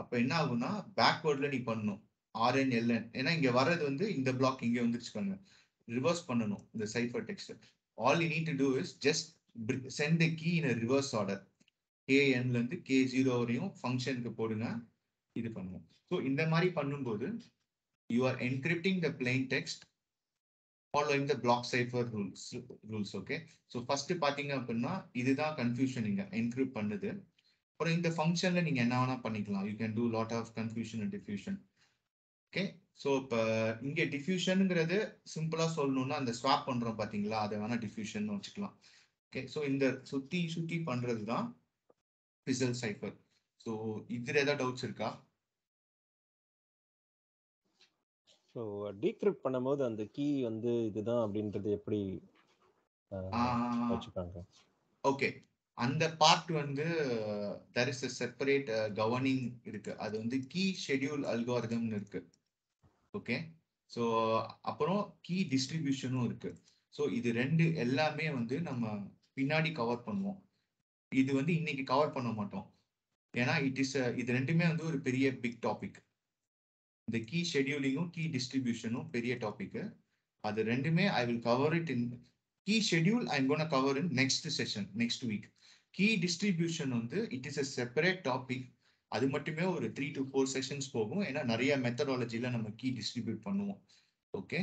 அப்ப என்ன ஆகும்னா பேக்வேர்ட்ல நீ பண்ணணும். ஆர்என் எல்என் ஏன்னா இங்க வர்றது வந்து இந்த பிளாக் இங்கே வந்துருச்சுக்கோங்க ரிவர்ஸ் பண்ணணும் இந்த cipher text all you need to do is just send the key in reverse order கேஎன்ல இருந்து கே ஜீரோ வரையும் ஃபங்க்ஷனுக்கு போடுங்க இது பண்ணுவோம். ஸோ இந்த மாதிரி பண்ணும்போது you are encrypting the plain text following the block cipher rules rules okay so first பார்த்தீங்க அப்படின்னா இதுதான் கன்ஃபியூஷன் இங்கே என்கிரிப்ட் பண்ணுது. அப்புறம் இந்த ஃபங்க்ஷன்ல நீங்க என்ன வேணா பண்ணிக்கலாம். You can do lot of confusion and diffusion okay so இப்போ இங்க டிஃப்யூஷனுங்கிறது சிம்பிளா சொல்லணும்னா அந்த ஸ்வாப் பண்றோம் பாத்தீங்களா? அதை வேணா டிஃப்யூஷன் வச்சுக்கலாம். ஓகே ஸோ இந்த சுத்தி சுத்தி பண்றது தான் பிசல் சைஃபர் ஸோ இதுல ஏதாவது டவுட்ஸ் இருக்கா? ஸோ டீக்ரிப்ட் பண்ணும்போது அந்த கீ வந்து இதுதான் அப்படின்றது எப்படி அஹ், வச்சுக்காங்க ஓகே அந்த பார்ட் வந்து there is a separate governing uh, இருக்கு. அது வந்து கீ ஷெட்யூல் அல்காரிதம்னு இருக்கு. ஓகே ஸோ அப்புறம் கீ டிஸ்ட்ரிபியூஷனும் இருக்கு. ஸோ இது ரெண்டு எல்லாமே வந்து நம்ம பின்னாடி கவர் பண்ணுவோம். இது வந்து இன்னைக்கு கவர் பண்ண மாட்டோம். ஏன்னா இட் இஸ் uh, இது ரெண்டுமே வந்து ஒரு பெரிய பிக் டாபிக் இந்த கீ ஷெட்யூலிங்கும் கீ டிஸ்ட்ரிபியூஷனும் பெரிய டாபிக் அது ரெண்டுமே I will cover it in key schedule I gonna cover in next session next week key distribution வந்து it is a separate topic அது மட்டுமே ஒரு த்ரீ டு ஃபோர் செஷன்ஸ் போகும். ஏன்னா நிறைய மெத்தடாலஜில நம்ம கீ டிஸ்ட்ரிபியூட் பண்ணுவோம். ஓகே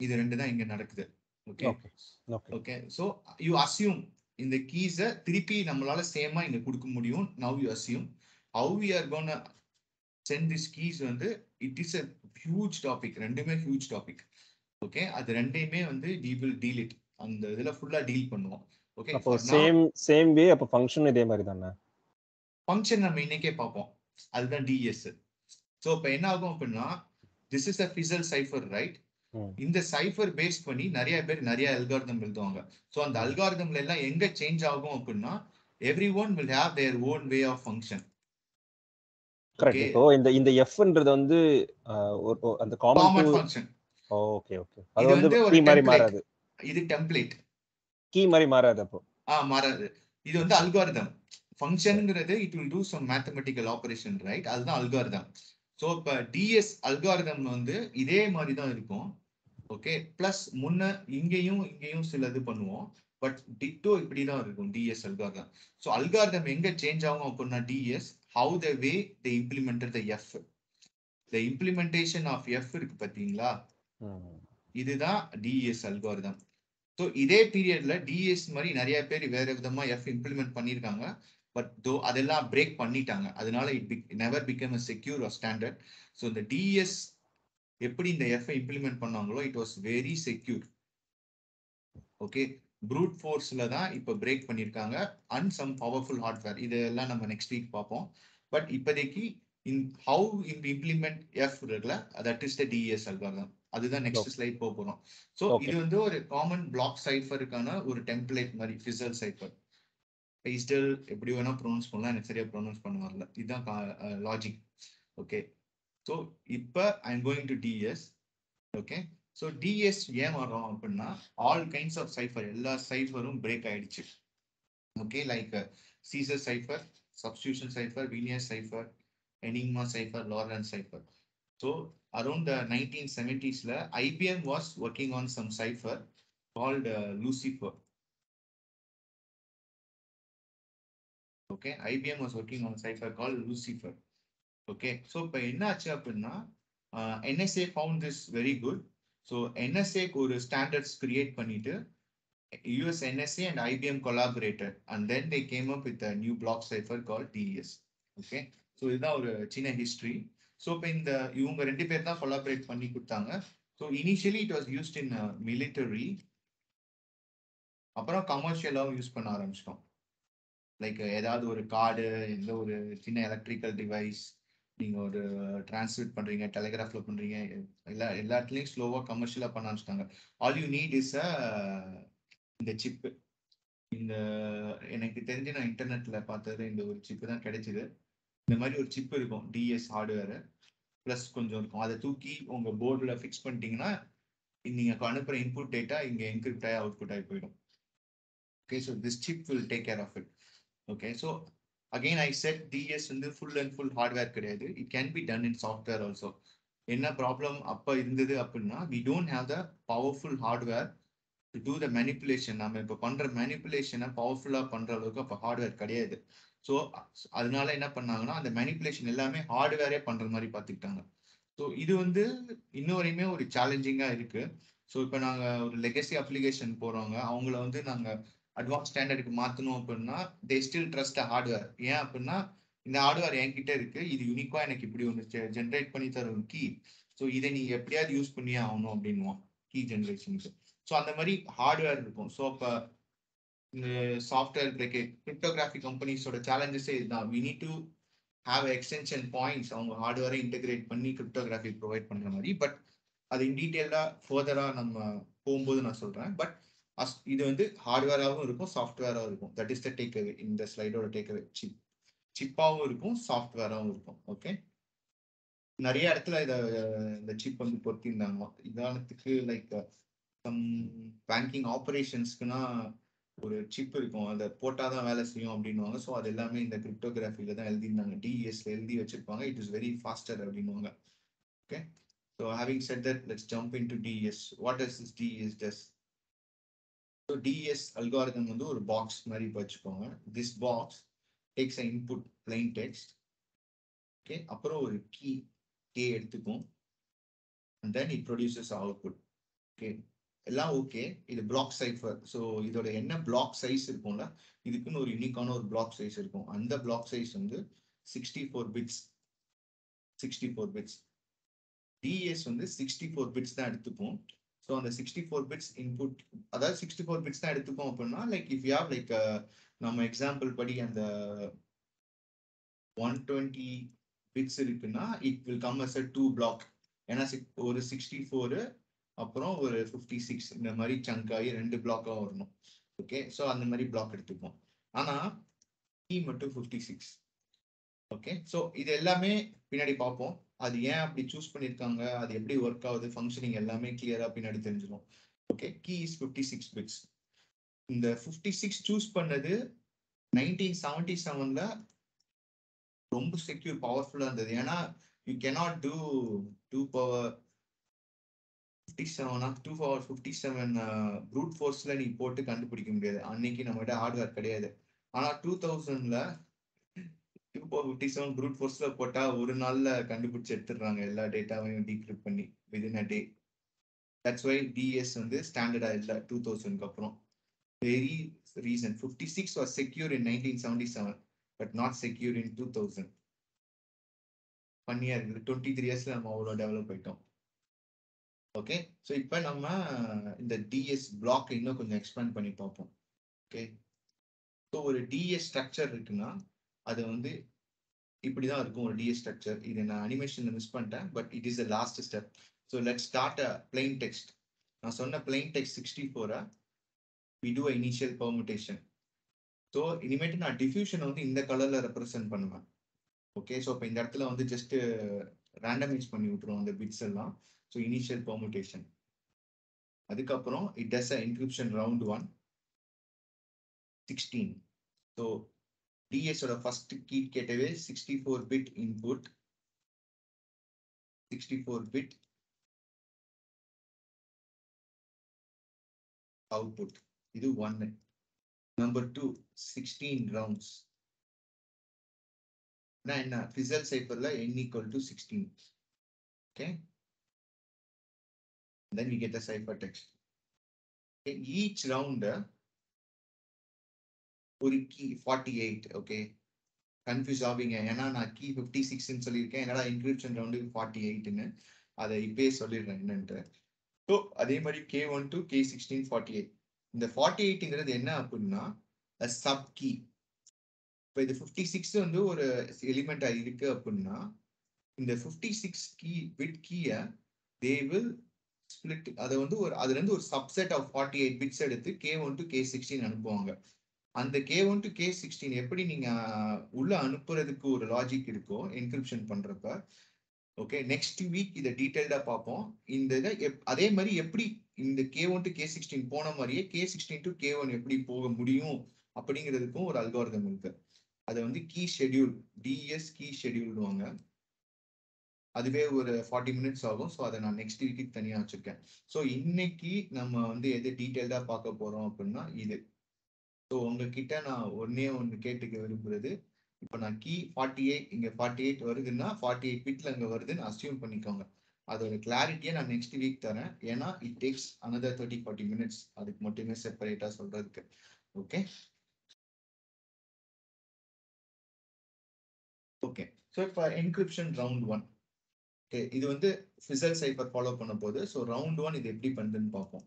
இது ரெண்டு தான் இங்க நடக்குது. Okay okay so you assume இந்த கீஸை திருப்பி நம்மளால சேமா இங்க கொடுக்க முடியும். Now you assume how we are gonna send this keys வந்து it is a huge topic ரெண்டுமே ஹியூஜ் டாபிக் ஓகே அது ரெண்டையுமே வந்து வி வில் டீல் இட் அந்த இதுல ஃபுல்லா டீல் பண்ணுவோம். ஓகே அப்போ சேம் சேம் வே அப்போ ஃபங்க்ஷன் இதே மாதிரி தானே? ஃபங்க்ஷன் நம்ம இன்னைக்கே பார்ப்போம். அதுதான் டிஎஸ் ஸோ இப்போ என்ன ஆகும் அப்படின்னா this is a Feistel cipher right. இந்த சைஃபர் பேஸ் பண்ணி நிறைய பேர் நிறைய அல்காரிதம் எழுதுவாங்க. ஸோ அந்த அல்காரிதம்ல எல்லாம் எங்க சேஞ்ச் ஆகும் அப்படின்னா every one will have their own way of function இந்த இந்த எஃப்ன்றது வந்து அந்த காமன் ஃபங்க்ஷன் ஓகே ஓகே அது வந்து இது டெம்ப்ளேட் கீ மாதிரி மாறாது அப்போ. ஆ மாறாது. இது வந்து algorithm ஃபங்க்ஷனுங்கிறது it will do some mathematical operation right அதுதான் அல்காரிதம் ஸோ இப்போ டிஎஸ் அல்காரிதம் வந்து இதே மாதிரி தான் இருக்கும். ஓகே ப்ளஸ் முன்ன இங்கேயும் இங்கேயும் சில இது பண்ணுவோம். பட் டிட்டோ இப்படி தான் இருக்கும் டிஎஸ் அல்காரிதம் ஸோ அல்காரிதம் எங்க சேஞ்ச் ஆகும் அப்படின்னா DES how the way the implemented the F the implementation of F இருக்கு பார்த்தீங்களா. இதுதான் டிஎஸ் அல்காரிதம் ஸோ இதே பீரியட்ல டிஎஸ் மாதிரி நிறைய பேர் வேற விதமா எஃப் இம்ப்ளிமெண்ட் பண்ணியிருக்காங்க. பட் தோ அதெல்லாம் பிரேக் பண்ணிட்டாங்க. அதனால it big never become a secure or standard so இந்த டிஎஸ் எப்படி இந்த எஃப் இம்ப்ளிமெண்ட் பண்ணாங்களோ it was very secure okay brute ஃபோர்ஸ்ல தான் இப்போ பிரேக் பண்ணியிருக்காங்க. அண்ட் சம் பவர்ஃபுல் ஹார்ட்வேர் இதெல்லாம் நம்ம நெக்ஸ்ட் வீக் பார்ப்போம். பட் இப்போதைக்கு இன் ஹவு இம்ப்ளிமெண்ட் எஃப் இருக்குல்ல that is the DES algorithm அதுதான் நெக்ஸ்ட் ஸ்லைட் போக போறோம். ஸோ. இது வந்து ஒரு காமன் பிளாக் சைஃபருக்கான ஒரு டெம்ப்ளேட் மாதிரி ஃபிசல் சைஃபர் பேஸ்டல் எப்படி வேணா ப்ரொனவுன்ஸ் பண்ணலாம் எனக்கு சரியா ப்ரொனவுன்ஸ் பண்ண வரல. இதுதான் லாஜிக் ஓகே ஸோ இப்போ I am going to DES okay so DES ஏன் வரோம் அப்படின்னா ஆல் கைண்ட்ஸ் ஆஃப் சைஃபர் எல்லா சைஃபரும் பிரேக் ஆயிடுச்சு. Okay like Caesar cipher substitution cipher Vigenère cipher Enigma cipher Lorenz cipher so around the nineteen செவன்டிஸ்ல IBM was working on some cipher called Lucifer okay IBM was working on cipher call Lucifer okay so இப்போ என்ன ஆச்சு அப்படின்னா NSA found this very good so என்எஸ்ஏக்கு ஒரு standards create பண்ணிட்டு US NSA and IBM collaborated, and then they came up with a new block cipher called DES. Okay, so இதுதான் ஒரு சின்ன history so இப்போ இந்த இவங்க ரெண்டு பேர் தான் கொலாபரேட் பண்ணி கொடுத்தாங்க. So initially it was used in military அப்புறம் கமர்ஷியலாகவும் யூஸ் பண்ண ஆரம்பிச்சிட்டோம். லைக் uh, ஏதாவது ஒரு கார்டு எந்த ஒரு சின்ன எலக்ட்ரிக்கல் டிவைஸ் நீங்கள் ஒரு டிரான்ஸ்மிட் பண்ணுறீங்க டெலிகிராஃபில் பண்ணுறீங்க எல்லா எல்லா இடத்துலையும் ஸ்லோவாக கமர்ஷியலாக பண்ண ஆரம்பிச்சிட்டாங்க. All you need is a இந்த சிப்பு இந்த எனக்கு தெரிஞ்சு நான் இன்டர்நெட்டில் பார்த்தது இந்த ஒரு சிப்பு தான் கிடைச்சிது. இந்த மாதிரி ஒரு சிப் இருக்கும் டிஎஸ் ஹார்ட்வேர் ப்ளஸ் கொஞ்சம் இருக்கும். அதை தூக்கி உங்க போர்டில் ஃபிக்ஸ் பண்ணிட்டீங்கன்னா நீங்க அனுப்புற இன்புட் டேட்டா இங்க என்கிரிப்ட் ஆகி அவுட்புட் ஆகி போயிடும். Okay so this chip will take care of it okay so again I said DES வந்து ஃபுல் அண்ட் ஃபுல் ஹார்ட்வேர் கிடையாது. It can be done in software also என்ன ப்ராப்ளம் அப்போ இருந்தது அப்படின்னா we don't have the powerful hardware to do the manipulation நம்ம இப்போ பண்ற மேனிப்புலேஷனை பவர்ஃபுல்லாக பண்ணுற அளவுக்கு அப்போ ஹார்ட்வேர் கிடையாது. ஸோ அதனால என்ன பண்ணாங்கன்னா அந்த மேனிப்புலேஷன் எல்லாமே ஹார்ட்வேரே பண்ற மாதிரி பார்த்துக்கிட்டாங்க ஸோ இது வந்து இன்னொரையுமே ஒரு சேலஞ்சிங்காக இருக்கு. ஸோ இப்போ நாங்கள் ஒரு லெகசி அப்ளிகேஷன் போகிறவங்க அவங்கள வந்து நாங்கள் அட்வான்ஸ் ஸ்டாண்டர்டுக்கு மாற்றணும் அப்படின்னா தே ஸ்டில் ட்ரஸ்ட் ஹார்ட்வேர் ஏன் அப்படின்னா இந்த ஹார்ட்வேர் என்கிட்ட இருக்கு. இது யூனிக்கா எனக்கு இப்படி ஒன்று ஜென்ரேட் பண்ணி தரும் கீ ஸோ இதை நீ எப்படியாவது யூஸ் பண்ணியே ஆகணும் அப்படின்வான் கீ ஜென்ரேஷனுக்கு ஸோ அந்த மாதிரி ஹார்ட்வேர் இருக்கும். ஸோ அப்போ சாஃப்ட்வேர் லைக் கிரிப்டோகிராஃபி கம்பெனிஸோட சேலஞ்சஸே இதுதான். We need to have extension points அவங்க ஹார்ட்வேரை இன்டெகிரேட் பண்ணி கிரிப்டோகிராஃபி ப்ரொவைட் பண்ணுற மாதிரி. பட் அது இன் டீட்டெயில்டாக ஃபர்தராக நம்ம போகும்போது நான் சொல்கிறேன் பட் அஸ் இது வந்து ஹார்ட்வேராகவும் இருக்கும் சாஃப்ட்வேராகவும் இருக்கும். That is the take away இந்த ஸ்லைடோட டேக் அவே சிப் சிப்பாகவும் இருக்கும் சாஃப்ட்வேராகவும் இருக்கும். ஓகே நிறைய இடத்துல இதை இந்த சிப் வந்து பொருத்திருந்தாங்க. உதாரணத்துக்கு லைக் சம் பேங்கிங் ஆப்ரேஷன்ஸ்க்குன்னா ஒரு சிப் இருக்கும். அதை போட்டால் தான் வேலை செய்யும் அப்படின்வாங்க ஸோ அது எல்லாமே இந்த கிரிப்டோகிராஃபியில் தான் எழுதியிருந்தாங்க. டிஎஸ்ல எழுதி வச்சிருப்பாங்க. இட் இஸ் வெரி ஃபாஸ்டர் அப்படின்வாங்க okay so having said that let's jump in to DES what is is DES does so DES algorithm வந்து ஒரு பாக்ஸ் மாதிரி வச்சுக்கோங்க. This box takes a input plain text okay அப்புறம் ஒரு key K எடுத்துக்கும். And then it produces output okay எல்லாம் okay இது block cipher so இதோட என்ன பிளாக் சைஸ் இருக்கும்ல இதுக்குன்னு ஒரு யூனிக்கான ஒரு பிளாக் சைஸ் இருக்கும். அந்த பிளாக் சைஸ் வந்து sixty four bits sixty four bits DES வந்து சிக்ஸ்டி ஃபோர் பிட்ஸ் தான் எடுத்துப்போம். ஸோ அந்த சிக்ஸ்டி ஃபோர் பிட்ஸ் இன்புட் அதாவது சிக்ஸ்டி ஃபோர் பிட்ஸ் தான் எடுத்துப்போம் அப்படின்னா லைக் இஃப் யூ லைக் நம்ம எக்ஸாம்பிள் படி அந்த ஒன் டுவெண்ட்டி பிட்ஸ் இருக்குன்னா it will come as a two block ஏன்னா ஒரு சிக்ஸ்டி ஃபோரு அப்புறம் ஒரு ஃபிஃப்டி சிக்ஸ் இந்த மாதிரி சங்க் ஆகி ரெண்டு பிளாக்காக வரணும். ஓகே ஸோ அந்த மாதிரி பிளாக் எடுத்துப்போம் ஆனால் கீ மட்டும் ஃபிஃப்டி சிக்ஸ் ஓகே ஸோ இது எல்லாமே பின்னாடி பார்ப்போம். அது ஏன் அப்படி சூஸ் பண்ணியிருக்காங்க? அது எப்படி ஒர்க் ஆகுது? ஃபங்க்ஷனிங் எல்லாமே கிளியராக பின்னாடி தெரிஞ்சிடும் okay key is fifty six bits இந்த ஃபிஃப்டி சிக்ஸ் சூஸ் பண்ணது நைன்டீன் செவன்டி செவனில் ரொம்ப செக்யூர் பவர்ஃபுல்லாக இருந்தது. ஏன்னா you cannot do two power fifty Sevana two power fifty seven brute ஃபோர்ஸில் நீ போட்டு கண்டுபிடிக்க முடியாது. அன்னைக்கு நம்மகிட்ட ஹார்ட்வேர் கிடையாது. ஆனால் two தௌசண்ட்ல two power fifty seven brute ஃபோர்ஸில் போட்டால் ஒரு நாளில் கண்டுபிடிச்சி எடுத்துடுறாங்க எல்லா டேட்டாவையும் டீக்ரிப் பண்ணி within a day that's why DES வந்து ஸ்டாண்டர்டாக இல்லை டூ தௌசண்ட்க்கு அப்புறம். Very reason fifty six was secure in nineteen seventy seven but not secure in two thousand ஃபன்னியாக இருக்குது. டுவெண்ட்டி த்ரீ இயர்ஸில் நம்ம அவ்வளோ டெவலப் ஆயிட்டோம். ஓகே ஸோ இப்போ நம்ம இந்த டிஎஸ் பிளாக் இன்னும் கொஞ்சம் எக்ஸ்பேண்ட் பண்ணி பார்ப்போம். ஓகே ஸோ ஒரு டிஎஸ் ஸ்ட்ரக்சர் இருக்குன்னா அது வந்து இப்படி தான் இருக்கும் ஒரு டிஎஸ் ஸ்ட்ரக்சர் இது நான் அனிமேஷனில் மிஸ் பண்ணிட்டேன் but it is the last step so let start a plain text நான் சொன்ன பிளெயின் டெக்ஸ்ட் சிக்ஸ்டி ஃபோரை we do initial permutation so இனிமேட்டு நான் டிஃப்யூஷனை வந்து இந்த கலரில் ரெப்ரசென்ட் பண்ணுவேன். ஓகே ஸோ இப்போ இந்த இடத்துல வந்து ஜஸ்ட்டு ரேண்டமைஸ் பண்ணி விட்ருவோம் அந்த பிட்ஸ் எல்லாம். ஸோ இனிஷியல் பெர்முட்டேஷன் அதுக்கப்புறம் it does a encryption round one sixteen so டிஎஸோட first key கேட்டவே sixty four bit input sixty four bit output இது ஒன்னு நம்பர் டூ சிக்ஸ்டீன் ரவுண்ட்ஸ் என்ன ஃபிசல் சைஃபர்ல n equal to 16 okay? Then we get a cipher text. Each round uh, ஒரு key 48 okay? Confuse ஆவீங்க. ஏன்னா நான் key fifty சிக்ஸ்ன்னு சொல்லியிருக்கேன். என்னடா இன்கிரிப்ஷன் ரவுண்டு ஃபார்ட்டி எயிட்னு அதை இப்பயே சொல்லிடுறேன் என்னன்ட்டு. ஸோ அதே மாதிரி K one to K sixteen forty eight இந்த ஃபார்ட்டி எயிட்டுங்கிறது என்ன அப்படின்னா சப் கீ இப்போ இது ஃபிஃப்டி சிக்ஸ் வந்து ஒரு எலிமெண்டா இருக்கு அப்படின்னா இந்த ஃபிஃப்டி சிக்ஸ் கீ பிட் கீயை தே வில் ஸ்பிளிட் அதை வந்து ஒரு அதுல இருந்து ஒரு subset of forty eight bits எடுத்து K one to K sixteen அனுப்புவாங்க. அந்த K one to K sixteen எப்படி நீங்க உள்ள அனுப்புறதுக்கு ஒரு லாஜிக் இருக்கோ என்கிரிப்ஷன் பண்றப்ப ஓகே நெக்ஸ்ட் வீக் இதை டீட்டெயில்டா பார்ப்போம். இந்த இதை எப்- அதே மாதிரி எப்படி இந்த K one to K sixteen போன மாதிரியே K sixteen to K one எப்படி போக முடியும் அப்படிங்கிறதுக்கும் ஒரு அல்காரிதம் இருக்கு. அதை வந்து கீ ஷெட்யூல் டிஎஸ் கீ ஷெட்யூல்வாங்க அதுவே ஒரு ஃபார்ட்டி மினிட்ஸ் ஆகும். ஸோ அதை நான் நெக்ஸ்ட் வீக்கு தனியாக வச்சுருக்கேன். ஸோ இன்னைக்கு நம்ம வந்து எது டீட்டெயில்டாக பார்க்க போகிறோம் அப்படின்னா இது. ஸோ உங்ககிட்ட நான் ஒன்னே ஒன்று கேட்டுக்க விரும்புகிறது இப்போ நான் கீ ஃபார்ட்டி எயிட் இங்கே ஃபார்ட்டி எயிட் வருதுன்னா ஃபார்ட்டி எயிட் பிட்ல அங்கே வருதுன்னு அசியூம் பண்ணிக்கோங்க. அதோட கிளாரிட்டியை நான் நெக்ஸ்ட் வீக் தரேன். ஏன்னா it takes another thirty forty minutes அதுக்கு மட்டுமே செப்பரேட்டாக சொல்றதுக்கு. ஓகே ஓகே ஸோ இப்போ என்கிரிப்ஷன் ரவுண்ட் ஒன் ஓகே இது வந்து ஃபிசல் சைஃபர் ஃபாலோ பண்ண போது ஸோ ரவுண்ட் ஒன் இது எப்படி பண்ணுதுன்னு பார்ப்போம்.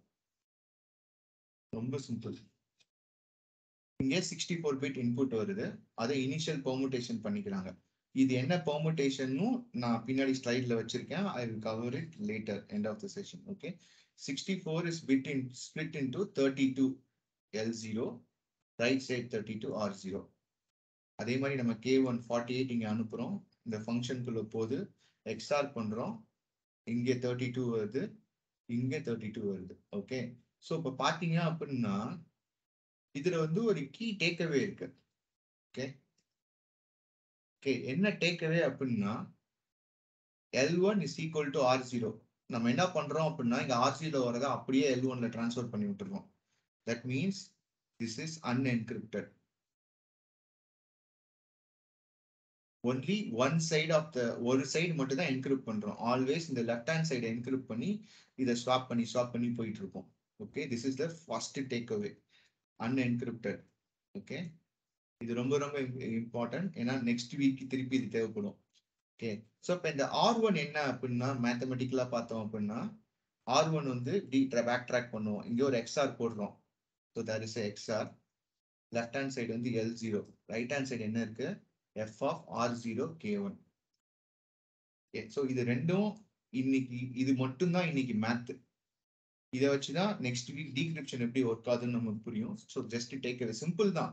ரொம்ப சிம்பிள் இங்கே சிக்ஸ்டி ஃபோர் பிட் இன்புட் வருது. அதை இனிஷியல் பெர்முட்டேஷன் பண்ணிக்கிறாங்க. இது என்ன பெர்முடேஷன்னும் நான் பின்னாடி ஸ்லைட்ல வச்சிருக்கேன். I will cover it later end of the session okay sixty four is bit in split into thirty two L zero right side thirty two R zero அதே மாதிரி நம்ம கே ஒன் ஃபார்ட்டி எயிட் இங்கே அனுப்புகிறோம் இந்த ஃபங்க்ஷனுக்குள்ள போது XOR பண்ணுறோம் இங்கே thirty two வருது. இங்கே தேர்ட்டி டூ வருது. ஓகே ஸோ இப்போ பார்த்தீங்க அப்படின்னா இதில் வந்து ஒரு கீ டேக்அவே இருக்கு. ஓகே ஓகே என்ன டேக்அவே அப்படின்னா L one is equal to R zero நம்ம என்ன பண்ணுறோம் அப்படின்னா இங்கே ஆர் ஜீரோ வரதை அப்படியே எல் ஒன்ல டிரான்ஸ்ஃபர் பண்ணி விட்டுருவோம் that means this is unencrypted only one side of the ஒரு சைடு மட்டும் தான் என்கிரிப்ட் பண்றோம். ஆல்வேஸ் இந்த லெஃப்ட் ஹேண்ட் சைடு என்க்ரூப் பண்ணி இதை ஸ்வாப் பண்ணி ஸ்வாப் பண்ணி போயிட்டு இருக்கோம் okay this is the first take away unencrypted okay இது ரொம்ப ரொம்ப இம்பார்ட்டன்ட் ஏன்னா நெக்ஸ்ட் வீக் திருப்பி இது தேவைப்படும். ஓகே ஸோ இப்போ இந்த ஆர் ஒன் என்ன அப்படின்னா மேத்தமெட்டிக்கலாக பார்த்தோம் அப்படின்னா ஆர் ஒன் வந்து டி பேக் ட்ராக் பண்ணுவோம். இங்கே ஒரு எக்ஸ்ஆர் போடுறோம். So there is XOR left hand side வந்து L zero right hand side என்ன இருக்குது F of R zero K one so இது ரெண்டும் இன்னைக்கு இது மட்டும்தான் இன்னைக்கு மேத்து இதை வச்சு தான் நெக்ஸ்ட் வீக் டீக்ரிப்ஷன் எப்படி ஒர்க் ஆகுதுன்னு நமக்கு புரியும். ஸோ ஜஸ்ட் டேக் சிம்பிள் தான்.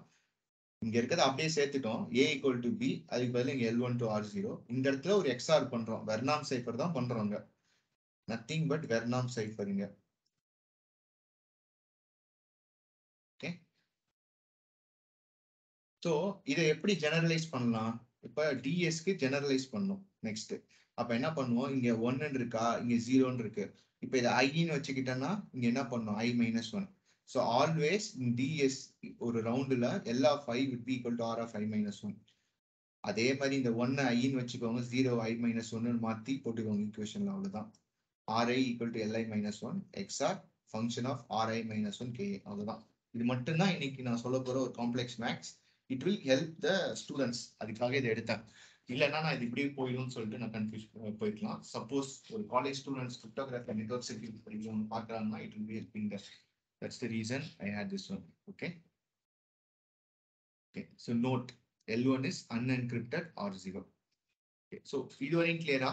இங்கே இருக்கிறத அப்படியே சேர்த்துட்டோம். ஏ ஈக்குவல் டு பி அதுக்கு பதில் இங்கே L one to R zero இந்த இடத்துல ஒரு எக்ஸ்ஆர் பண்ணுறோம் வெர்னாம் சைஃபர் தான் பண்ணுறோங்க நத்திங் பட் வெர்னாம் சைஃபருங்க ஸோ இதை எப்படி ஜெனரலைஸ் பண்ணலாம்? இப்போ டிஎஸ்க்கு ஜெனரலைஸ் பண்ணும் நெக்ஸ்ட் அப்ப என்ன பண்ணுவோம்? இங்க ஒன்னு இருக்கா? இங்க ஜீரோன்னு இருக்கு. இப்போ இதை ஐன்னு வச்சுக்கிட்டோம்னா இங்க என்ன பண்ணும் I minus one so always DS ஒரு ரவுண்டில் எல்லா five with B equal to R of I minus one அதே மாதிரி இந்த ஒன்னு ஐன்னு வச்சுக்கோங்க. ஜீரோ ஐ மைனஸ் ஒன்னு மாற்றி போட்டுக்கோங்க ஈக்குவேஷன்ல அவ்வளோதான் R I equal to L I minus one XOR function of R I minus one K A அவ்வளோதான் இது மட்டும்தான் இன்னைக்கு நான் சொல்ல போகிற ஒரு complex makes it will help the students அதுக்காக இதை எடுத்தேன் இல்லைன்னா நான் இது இப்படியே போயிடும்னு சொல்லிட்டு நான் கன்ஃபியூஸ் போயிருக்கலாம் சப்போஸ் ஒரு college students cryptography network security படிக்கணும்னு பார்க்குறாங்கன்னா it will be helping that That's the reason I had this one. Okay. Okay. So note L1 is unencrypted or zero. Okay. So இதுவரையும் clear ஆ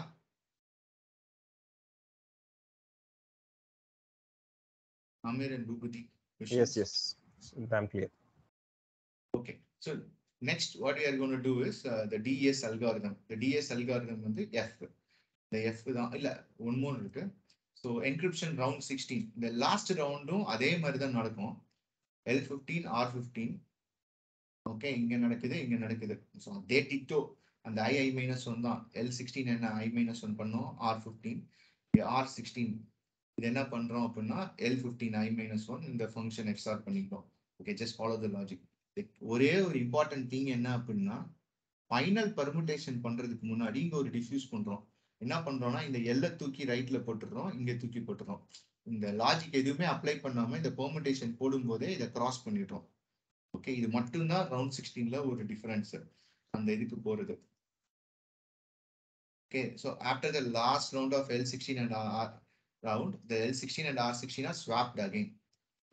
Amir and Bhupati. Yes, yes. I'm clear. Okay. So next what we are going to do is uh, the DES algorithm. The DES algorithm வந்து F. The F தான் இல்லை one மூணு இருக்கு. So encryption round sixteen இந்த last ரவுண்டும் அதே மாதிரி தான் நடக்கும். L fifteen R fifteen okay இங்கே நடக்குது இங்கே நடக்குது. ஸோ அதே டிட்டோ அந்த ஐ ஐ மைனஸ் ஒன் தான். எல் சிக்ஸ்டீன் என்ன ஐ மைனஸ் ஒன் பண்ணோம்? ஆர் ஃபிஃப்டீன் ஆர் சிக்ஸ்டீன் இது என்ன பண்ணுறோம் அப்படின்னா L fifteen I minus one இந்த ஃபங்க்ஷன் எக்ஸ்ஆர் பண்ணிக்கிறோம் okay just follow the logic ஒரே ஒரு இம்பார்ட்டன்ட் திங் என்ன அப்படின்னா ஃபைனல் பர்முடேஷன் பண்றதுக்கு முன்னாடி இங்க ஒரு டிஃப்யூஸ் பண்றோம். என்ன பண்றோம்னா இந்த எல்லை தூக்கி ரைட்ல போட்டுடுறோம் இங்க தூக்கி போட்டுறோம் இந்த லாஜிக் எதுவுமே அப்ளை பண்ணாம இந்த பெர்முடேஷன் போடும்போதே இதை கிராஸ் பண்ணிடுறோம். ஓகே இது மட்டும்தான் ரவுண்ட் சிக்ஸ்டீன்ல ஒரு டிஃபரன்ஸ் அந்த இதுக்கு போறது. Okay so after the last round of L sixteen and R round the L sixteen and R sixteen R swapped again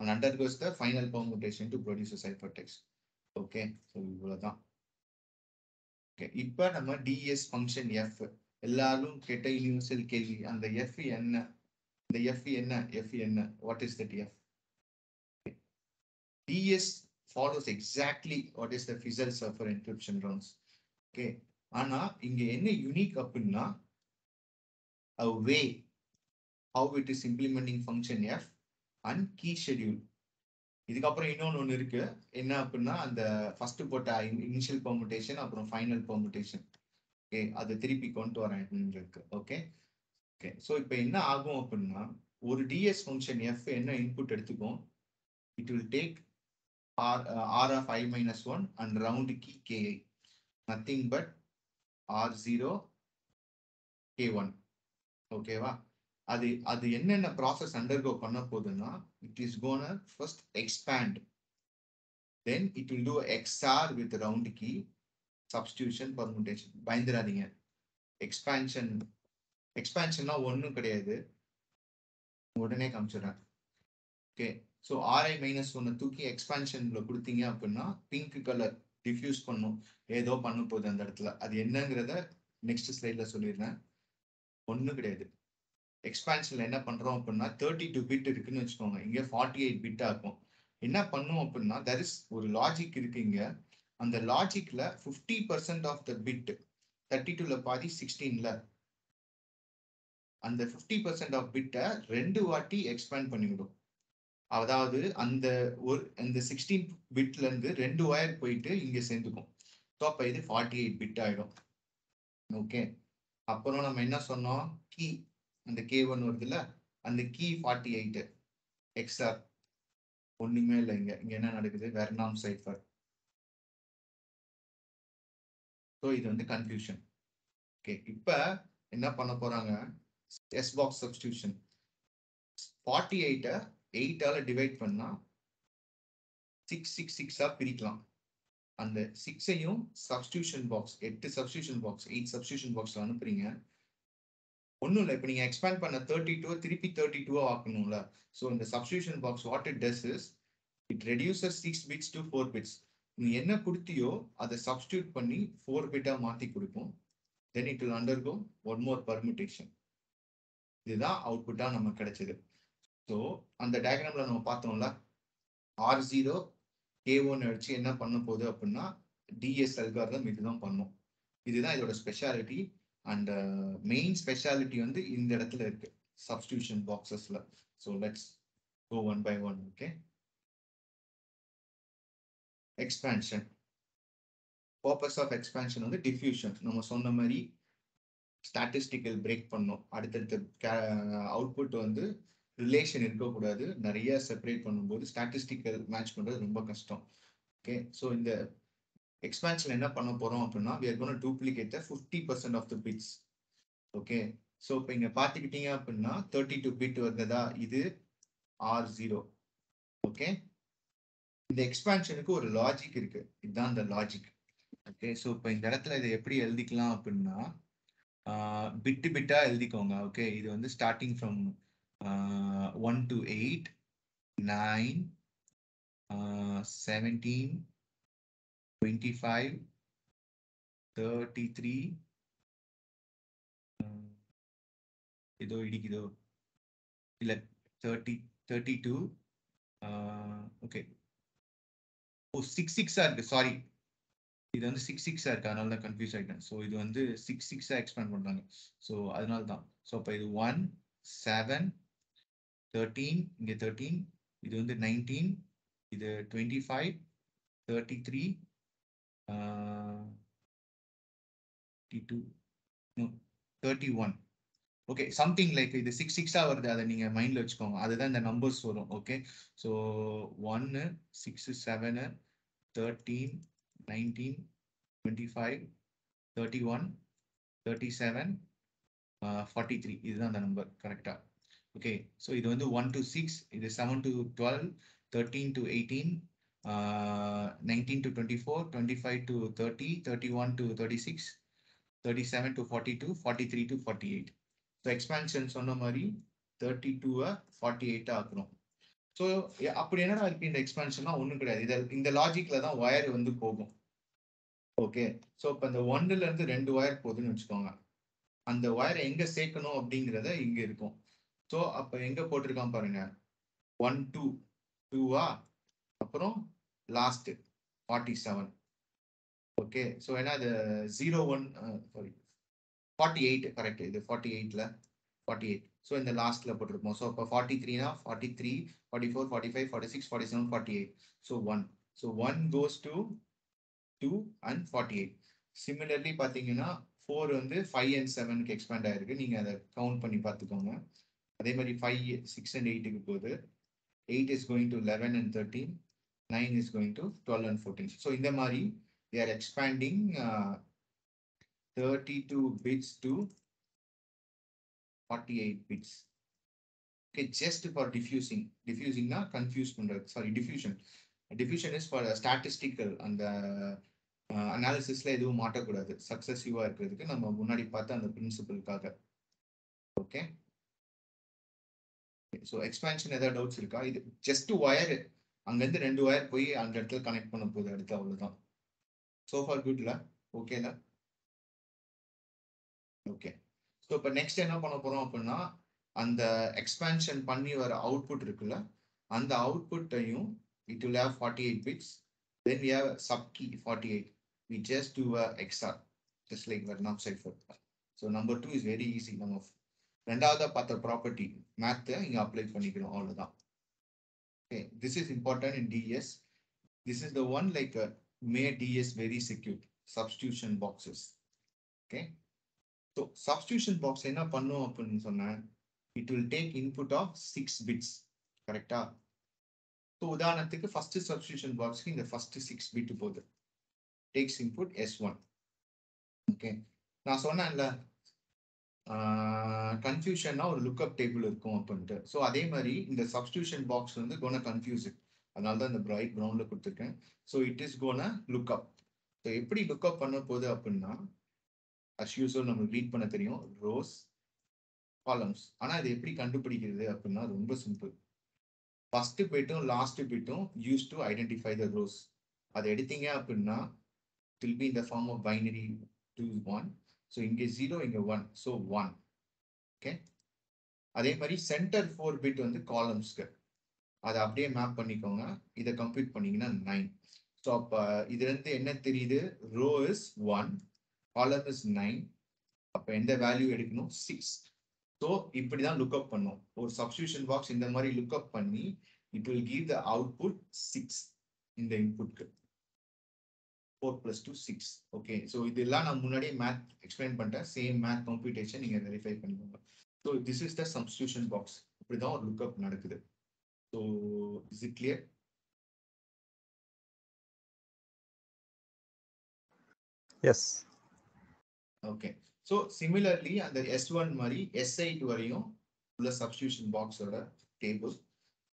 and undergoes the final permutation to produce a ciphertext. Okay so இவ்வளோதான் okay இப்போ நம்ம DS function F எல்லாரும் கேட்ட universal கேள்வி அந்த F என்ன? இந்த F என்ன? எஃப் என்ன? What is that F DES follows exactly what is the Feistel cipher encryption rounds okay ஆனா இங்க என்ன யூனிக் அப்படின்னா a way how it is implementing function and key schedule இதுக்கப்புறம் இன்னொன்று ஒன்று இருக்கு. என்ன அப்படின்னா அந்த ஃபர்ஸ்ட் போட்ட இனிஷியல் பெர்முட்டேஷன் அப்புறம் ஃபைனல் பெர்முட்டேஷன் ஓகே அது திருப்பி கொண்டு வரேன் இருக்கு. ஓகே ஓகே ஸோ இப்போ என்ன ஆகும் அப்படின்னா ஒரு டிஎஸ் ஃபங்க்ஷன் எஃப் என்ன இன்புட் எடுத்துக்கும்? It will take R R of I minus one and round key KI nothing but R zero K one ஓகேவா அது அது என்னென்ன ப்ராசஸ் அண்டர்கோ பண்ண போகுதுன்னா it is gone first expand then it will do XOR with round key substitution permutation பயந்துடாதீங்க. Expansion எக்ஸ்பேன்ஷன்னா ஒன்றும் கிடையாது. உடனே காமிச்சிடுறேன். ஓகே ஸோ ஆர்ஐ மைனஸ் ஒன்று தூக்கி எக்ஸ்பேன்ஷனில் கொடுத்தீங்க அப்படின்னா பிங்க் கலர் டிஃப்யூஸ் பண்ணும். ஏதோ பண்ண போகுது அந்த இடத்துல. அது என்னங்கிறத நெக்ஸ்ட் ஸ்லைடில் சொல்லிடுறேன். ஒன்றும் கிடையாது. எக்ஸ்பான்ஷன்ல என்ன பண்றோம் அப்படின்னா தேர்ட்டி டூ பிட் இருக்குன்னு வச்சுக்கோங்க. இங்க ஃபார்ட்டி எயிட் பிட்டா இருக்கும். என்ன பண்ணும் அப்படின்னா தர் இஸ் ஒரு லாஜிக் இருக்கு இங்க. அந்த லாஜிக்ல fifty percent of the bit thirty டூல பாதி சிக்ஸ்டீன்ல அந்த ஃபிஃப்டி பர்சன்ட் ஆஃப் பிட்டை ரெண்டு வாட்டி எக்ஸ்பேண்ட் பண்ணிவிடும். அதாவது அந்த ஒரு அந்த சிக்ஸ்டீன் பிட்ல இருந்து ரெண்டு ஒயர் போயிட்டு இங்க சேர்ந்துக்கும். ஸோ அப்போ இது ஃபார்ட்டி எயிட் பிட் ஆயிடும். ஓகே அப்புறம் நம்ம என்ன சொன்னோம்? கீ அந்த கே ஒன் வருதுல்ல அந்த கீ ஃபார்ட்டி எயிட்டு எக்ஸ்ஆர் ஒண்ணுமே இல்லை இங்க. இங்க என்ன நடக்குது? வெர்னாம் சைஃபர் ஸோ இது வந்து கன்ஃபியூஷன் ஓகே இப்போ என்ன பண்ண போறாங்க? எஸ் பாக்ஸ் சப்ஸ்டியூஷன் ஃபார்ட்டி எயிட்டை எயிட்டால டிவைட் பண்ணா சிக்ஸ் சிக்ஸ் சிக்ஸா பிரிக்கலாம். அந்த சிக்ஸையும் சப்ஸ்டியூஷன் பாக்ஸ் எட்டு சப்ஸ்டியூஷன் பாக்ஸ் எயிட் சப்ஸ்டியூஷன் பாக்ஸில் அனுப்புறீங்க. ஒன்றும் இல்லை. இப்போ நீங்கள் எக்ஸ்பேண்ட் பண்ண தேர்ட்டி டூ திருப்பி தேர்ட்டி டூவாக ஆக்கணும்ல. ஸோ இந்த substitution box what it does is it reduces six bits to four bits நீ என்ன கொடுத்தியோ அதை சப்ஸ்டியூட் பண்ணி ஃபோர் பிட்டாக மாற்றி கொடுக்கும் then it will undergo one more permutation இதுதான் அவுட்புட்டாக நமக்கு கிடைச்சது. ஸோ அந்த டயக்ராமில் நம்ம பார்த்தோம்ல. ஆர் ஜீரோ கே ஒன் அடிச்சு என்ன பண்ண போகுது அப்படின்னா டிஎஸ் அல்காரதம் இதுதான் பண்ணும். இதுதான் இதோட ஸ்பெஷாலிட்டி அண்ட் மெயின் ஸ்பெஷாலிட்டி வந்து இந்த இடத்துல இருக்கு. Substitution பாக்ஸஸ்ல so let's go one by one okay expansion purpose of expansion வந்து டிஃப்யூஷன் நம்ம சொன்ன மாதிரி ஸ்டாட்டிஸ்டிக்கல் பிரேக் பண்ணோம் அடுத்தடுத்த அவுட்புட் வந்து ரிலேஷன் இருக்கக்கூடாது. நிறைய செப்பரேட் பண்ணும்போது ஸ்டாட்டிஸ்டிக்கல் மேட்ச் பண்ணுறது ரொம்ப கஷ்டம். ஓகே ஸோ இந்த எக்ஸ்பேன்ஷன் என்ன பண்ண போறோம் அப்படின்னா we are going to duplicate the 50% percent of the bits okay so இப்போ இங்க பார்த்துக்கிட்டீங்க அப்படின்னா தேர்ட்டி டூ பிட் வந்ததா? இது ஆர் ஜீரோ ஓகே இந்த எக்ஸ்பேன்ஷனுக்கு ஒரு லாஜிக் இருக்கு. இதுதான் இந்த லாஜிக் ஓகே ஸோ இப்போ இந்த இடத்துல இதை எப்படி எழுதிக்கலாம் அப்படின்னா பிட்டு பிட்டாக எழுதிக்கோங்க. ஓகே இது வந்து starting from one to eight nine seventeen twenty five thirty three ஏதோ இடிக்குதோ? இல்லை தேர்ட்டி தேர்ட்டி டூ ஓகே ஓ சிக்ஸ் சிக்ஸாக இருக்கு. சாரி இது வந்து சிக்ஸ் சிக்ஸாக இருக்கு. அதனால தான் கன்ஃபியூஸ் ஆகிட்டேன் ஸோ இது வந்து சிக்ஸ் சிக்ஸாக எக்ஸ்பேண்ட் பண்ணுறாங்க ஸோ அதனால தான். ஸோ அப்போ இது ஒன் செவன் தேர்ட்டீன் இங்கே தேர்ட்டீன் இது வந்து நைன்டீன் இது twenty five thirty three two thirty one okay something like இது சிக்ஸ் சிக்ஸாக வருது அதை நீங்கள் மைண்டில் வச்சுக்கோங்க. அதுதான் இந்த நம்பர்ஸ் வரும் ஓகே ஸோ ஒன்று six seven thirteen nineteen twenty five thirty one thirty seven forty three இதுதான் அந்த நம்பர் கரெக்டாக ஓகே ஸோ இது வந்து ஒன் டு சிக்ஸ் இது seven to twelve thirteen to eighteen Uh, nineteen to to four twenty five to thirty thirty one to thirty six thirty seven to forty two forty three forty eight so expansion சொன்ன மாதிரி thirty டூவை forty எயிட்டாக ஆக்குறோம் so அப்படி என்னடா இருக்கு இந்த எக்ஸ்பேன்ஷன்லாம் ஒன்றும் கிடையாது. இதில் இந்த லாஜிக்கில் தான் ஒயர் வந்து போகும். ஓகே ஸோ இப்போ இந்த ஒன்றுலேருந்து ரெண்டு ஒயர் போகுதுன்னு வச்சுக்கோங்க. அந்த ஒயரை எங்கே சேர்க்கணும் அப்படிங்கிறத இங்கே இருக்கும். ஸோ அப்போ எங்கே போட்டிருக்கான் பாருங்க. ஒன் டூ டூவா அப்புறம் last forty seven okay so ஏன்னா அது zero one sorry forty eight correct இது ஃபார்ட்டி எயிட்ல ஃபார்ட்டி எயிட் ஸோ இந்த லாஸ்ட்ல போட்டிருப்போம். ஸோ இப்போ forty த்ரீனா forty three forty four forty five forty six forty seven forty eight so one so one goes to two and forty eight similarly பார்த்தீங்கன்னா four வந்து five and செவனுக்கு expand ஆயிருக்கு. நீங்கள் அதை கவுண்ட் பண்ணி பார்த்துக்கோங்க. அதே மாதிரி ஃபைவ் சிக்ஸ் அண்ட் எயிட்டுக்கு போகுது. Eight is going to eleven and thirteen nine is going to twelve and fourteen so இந்த மாதிரி they are expanding uh, 32 bits to 48 bits. Okay, just for diffusing. Diffusing na confuse பண்றது. Sorry, diffusion. Diffusion is for a statistical அந்த அனாலிசிஸ்ல uh, எதுவும் மாட்டக்கூடாது சக்சஸிவா இருக்கிறதுக்கு நம்ம முன்னாடி பார்த்த அந்த பிரின்சிபலுக்காக ஓகே ஸோ எக்ஸ்பேன்ஷன் ஏதாவது டவுட்ஸ் இருக்கா இது ஜஸ்ட் ஒயர் அங்கேருந்து ரெண்டு ஒயர் போய் அந்த இடத்துல கனெக்ட் பண்ண போகுது அடுத்து அவ்வளோதான் சோஃபா குட்ல ஓகேல ஓகே ஸோ இப்போ நெக்ஸ்ட் என்ன பண்ண போகிறோம் அப்படின்னா அந்த எக்ஸ்பேன்ஷன் பண்ணி வர அவுட்புட் இருக்குல்ல அந்த அவுட்புட்டையும் it will have forty eight bits then we have sub key forty eight we just do a XOR just like Vernam cipher so number two is very easy நம்ம ரெண்டாவதாக பார்த்த ப்ராப்பர்ட்டி மேத்தை இங்கே apply பண்ணிக்கிறோம் அவ்வளோதான் okay this is important in DS this is the one like made DS very secure. Substitution boxes. Okay. So substitution box என்ன பண்ணும் அப்படின்னு சொன்னேன் it will take input of six bits. கரெக்டா ஸோ உதாரணத்துக்கு ஃபர்ஸ்ட் சப்ஸ்டியூஷன் பாக்ஸ்க்கு இந்த first six bit போகுது takes input S one okay நான் சொன்னேன்ல கன்ஃபியூஷன்னா ஒரு லுக்அப் டேபிள் இருக்கும் அப்படின்ட்டு. ஸோ அதே மாதிரி இந்த சப்ஸ்டியூஷன் பாக்ஸ் வந்து கோன கன்ஃபியூஸ் அதனால தான் இந்த பிரைட் ப்ரௌனில் கொடுத்துருக்கேன். So it is gonna lookup so எப்படி லுக்அப் பண்ண போகுது அப்படின்னா அஸ் யூஸ்வல் நம்மளுக்கு ரீட் பண்ண தெரியும். ரோஸ் காலம்ஸ் ஆனால் இது எப்படி கண்டுபிடிக்கிறது அப்படின்னா ரொம்ப சிம்பிள் ஃபஸ்ட்டு போய்ட்டும் last போய்ட்டும் use to identify the rows அதை எடுத்தீங்க அப்படின்னா வில் பி இந்த form of binary two one so இங்கே ஜீரோ இங்கே ஒன் ஸோ ஒன் ஓகே அதே மாதிரி சென்டர் ஃபோர் பிட் வந்து காலம்ஸ்க்கு அதை அப்படியே மேப் பண்ணிக்கோங்க. இதை கம்ப்ளீட் பண்ணீங்கன்னா நைன் ஸோ அப்போ இதுலேருந்து என்ன தெரியுது? Row is one column is nine அப்போ எந்த வேல்யூ எடுக்கணும்? சிக்ஸ் ஸோ இப்படி தான் லுக்அப் பண்ணும். ஒரு சப்ஸ்டியூஷன் பாக்ஸ் இந்த மாதிரி லுக்அப் பண்ணி it will give the output six இந்த இன்புட்க்கு four plus two six okay so இதெல்லாம் நான் முன்னாடியே மேத் எக்ஸ்பிளைன் பண்ணிட்டேன். சேம் மேத் கம்ப்யூட்டேஷன் நீங்கள் வெரிஃபை பண்ணிக்கோங்க. So this is the substitution box இப்படி தான் ஒரு லுக்அப் நடக்குது. So is it clear yes okay so similarly அந்த எஸ் ஒன் மாதிரி எஸ் எயிட் வரையும் உள்ள சப்ஸ்டியூஷன் பாக்ஸோட டேபிள்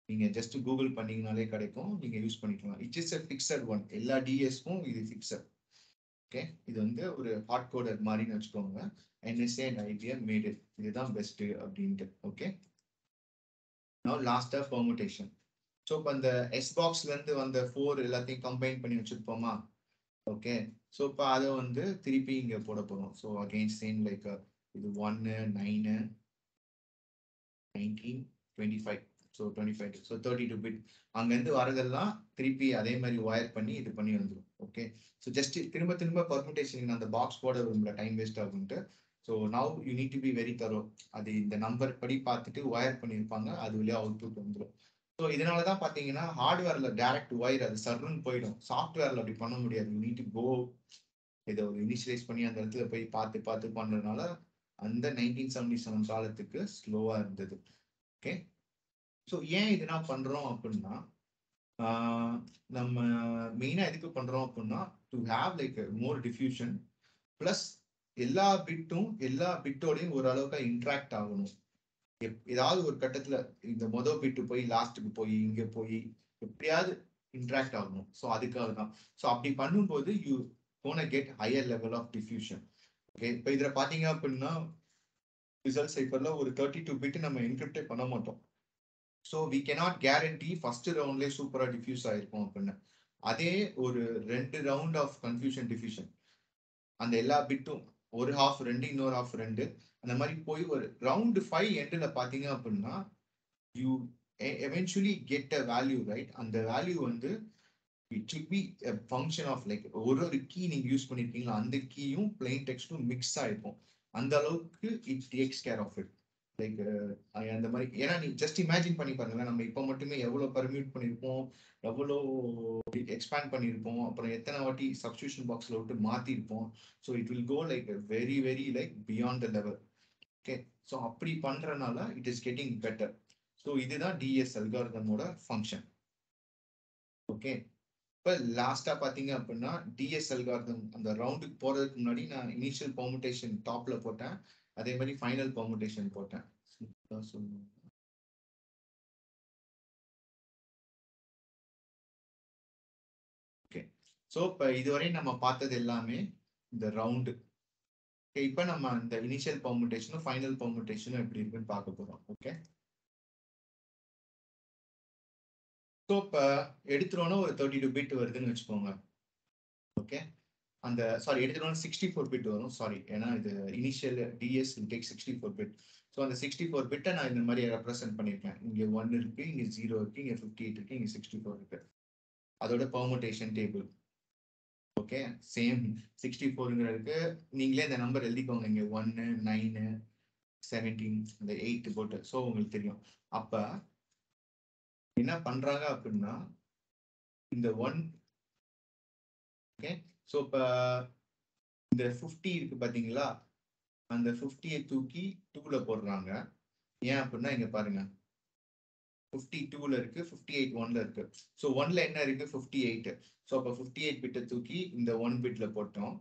நீங்கள் ஜஸ்ட் கூகுள் பண்ணீங்கனாலே கிடைக்கும். நீங்கள் யூஸ் பண்ணிக்கலாம். It is a fixed one எல்லா டிஎஸ்க்கும் இது ஃபிக்ஸட் ஓகே இது வந்து ஒரு ஹாட் கோடர் மாதிரின்னு வச்சுக்கோங்க. என்எஸ்ஏ அண்ட் ஐபிஎம் மேடு இதுதான் பெஸ்ட்டு அப்படின்ட்டு. ஓகே now லாஸ்டா பெர்முடேஷன் ஸோ இப்போ அந்த எஸ் பாக்ஸ்லேருந்து வந்த ஃபோர் எல்லாத்தையும் கம்பைன் பண்ணி வச்சுருப்போமா? ஓகே ஸோ இப்போ அதை வந்து திருப்பி இங்கே போட போகிறோம் ஸோ அகெயின் சேம் லைக் இது ஒன்னு nine nineteen twenty five so twenty five so thirty two bit அங்கேருந்து வரதெல்லாம் திருப்பி அதே மாதிரி ஒயர் பண்ணி இது பண்ணி வந்துடும் ஓகே ஸோ ஜஸ்ட் திரும்ப திரும்ப பர்முடேஷன் அந்த பாக்ஸ் போட விரும்பல time waste ஆகுன்ட்டு so now you need to be very thorough அது இந்த நம்பர் படி பார்த்துட்டு ஒயர் பண்ணியிருப்பாங்க. அது வழியாக அவுட்புட் வந்துடும் ஸோ இதனால தான் பார்த்தீங்கன்னா ஹார்ட்வேரில் டேரக்ட் ஒயர் அது சர்ன்னு போயிடும். சாஃப்ட்வேரில் அப்படி பண்ண முடியாது. யூ நீட் டு கோ இதை ஒரு இனிஷியலைஸ் பண்ணி அந்த இடத்துல போய் பார்த்து பார்த்து பண்ணுறதுனால அந்த நைன்டீன் செவன்டி செவன் காலத்துக்கு ஸ்லோவாக இருந்தது. ஓகே ஸோ ஏன் இதெல்லாம் பண்றோம் பண்ணுறோம் அப்படின்னா நம்ம மெயினாக எதுக்கு பண்ணுறோம் அப்படின்னா to have like more diffusion plus எல்லா பிட்டும் எல்லா பிட்டோடையும் ஓரளவுக்கு இன்ட்ராக்ட் ஆகணும். ஏதாவது ஒரு கட்டத்துல இந்த மொதல் பிட்டு போய் லாஸ்ட்டுக்கு போய் இங்க போய் எப்படியாவது இன்ட்ராக்ட் ஆகணும். ஸோ அதுக்காக தான். ஸோ அப்படி பண்ணும்போது you gonna get higher level of diffusion okay இப்போ இதில் பார்த்தீங்க அப்படின்னா ரிசல்ட் சைஃபர்ல ஒரு தேர்ட்டி டூ பிட் நம்ம என்கிரிப்டே பண்ண மாட்டோம். So we cannot guarantee first ரவுண்ட்லேயே சூப்பராக டிஃப்யூஸ் ஆகிருக்கும் அப்படின்னு. அதே ஒரு ரெண்டு ரவுண்ட் ஆஃப் கன்ஃபியூஷன் டிஃப்யூஷன் அந்த எல்லா பிட்டும் ஒரு ஹாஃப் ரெண்டு இன்னொரு ஹாஃப் ரெண்டு. அந்த மாதிரி போய் ஒரு ரவுண்டு ஃபைவ் எண்டில் பார்த்தீங்க அப்படின்னா you eventually get a value right அந்த வேல்யூ வந்து it should be function of like ஒரு ஒரு கீ நீங்கள் யூஸ் பண்ணியிருக்கீங்களா அந்த கீயும் பிளெயின் டெக்ஸ்ட்டும் மிக்ஸ் ஆகிருக்கும் அந்த அளவுக்கு it takes care of it like uh, அந்த மாதிரி ஏன்னா நீ ஜஸ்ட் இமேஜின் பண்ணி பாருங்களேன் நம்ம இப்போ மட்டுமே எவ்வளோ பர்மியூட் பண்ணியிருப்போம் எவ்வளோ எக்ஸ்பேண்ட் பண்ணியிருப்போம் அப்புறம் எத்தனை வாட்டி சப்ஸ்டியூஷன் பாக்ஸில் விட்டு மாற்றிருப்போம் so it will go like very very like beyond the level okay so அப்படி பண்ணுறனால it is getting better so இதுதான் டிஎஸ் அல்காரதமோட ஃபங்க்ஷன் ஓகே இப்போ லாஸ்ட்டாக பார்த்தீங்க அப்படின்னா டிஎஸ் அல்காரதம் அந்த ரவுண்டுக்கு போகிறதுக்கு முன்னாடி நான் இனிஷியல் பர்முட்டேஷன் டாப்பில் போட்டேன். அதே மாதிரி ஃபைனல் பர்முடேஷன் போட்டேன் ஓகே ஸோ இப்போ இதுவரை நம்ம பார்த்தது எல்லாமே இந்த ரவுண்டு இப்போ நம்ம இந்த இனிஷியல் பர்முடேஷனும் ஃபைனல் பர்முடேஷனும் எப்படி இருக்குன்னு பார்க்க போகிறோம் ஓகே ஸோ இப்போ எடுத்துட்டோன்னா ஒரு தேர்ட்டி டூ பிட் வருதுன்னு வச்சுக்கோங்க. ஓகே அந்த சாரி எடுத்துட்டோம்னா சிக்ஸ்டி ஃபோர் பிட் வரும். சாரி ஏன்னா இது initial DES take sixty four bit so அந்த சிக்ஸ்டி ஃபோர் பிட்டை நான் இந்த மாதிரி ரெப்ரசென்ட் பண்ணியிருக்கேன். இங்கே ஒன் இருக்கு இங்கே ஜீரோ இருக்கு இங்கே ஃபிஃப்டி எயிட் இருக்கு இங்கே சிக்ஸ்டி ஃபோர் இருக்கு. அதோட permutation table okay same sixty ஃபோருங்கிறதுக்கு நீங்களே இந்த நம்பர் எழுதிக்கோங்க. இங்கே ஒன்னு நைனு செவன்டீன் இந்த எயிட் போட்டு. ஸோ உங்களுக்கு தெரியும். அப்போ என்ன பண்ணுறாங்க அப்படின்னா இந்த ஒன் ஓகே ஸோ இப்போ இந்த ஃபிஃப்டி இருக்கு பார்த்தீங்களா அந்த ஃபிஃப்டியை தூக்கி டூவில் போடுறாங்க. ஏன் அப்படின்னா இங்கே பாருங்க. ஃபிஃப்டி டூவில் இருக்கு ஃபிஃப்டி எயிட் ஒன்ல இருக்கு. ஸோ ஒன்ல என்ன இருக்கு? ஃபிஃப்டி எயிட் ஸோ அப்போ ஃபிஃப்டி எயிட் பிட்டை தூக்கி இந்த ஒன் பிட்ல போட்டோம்.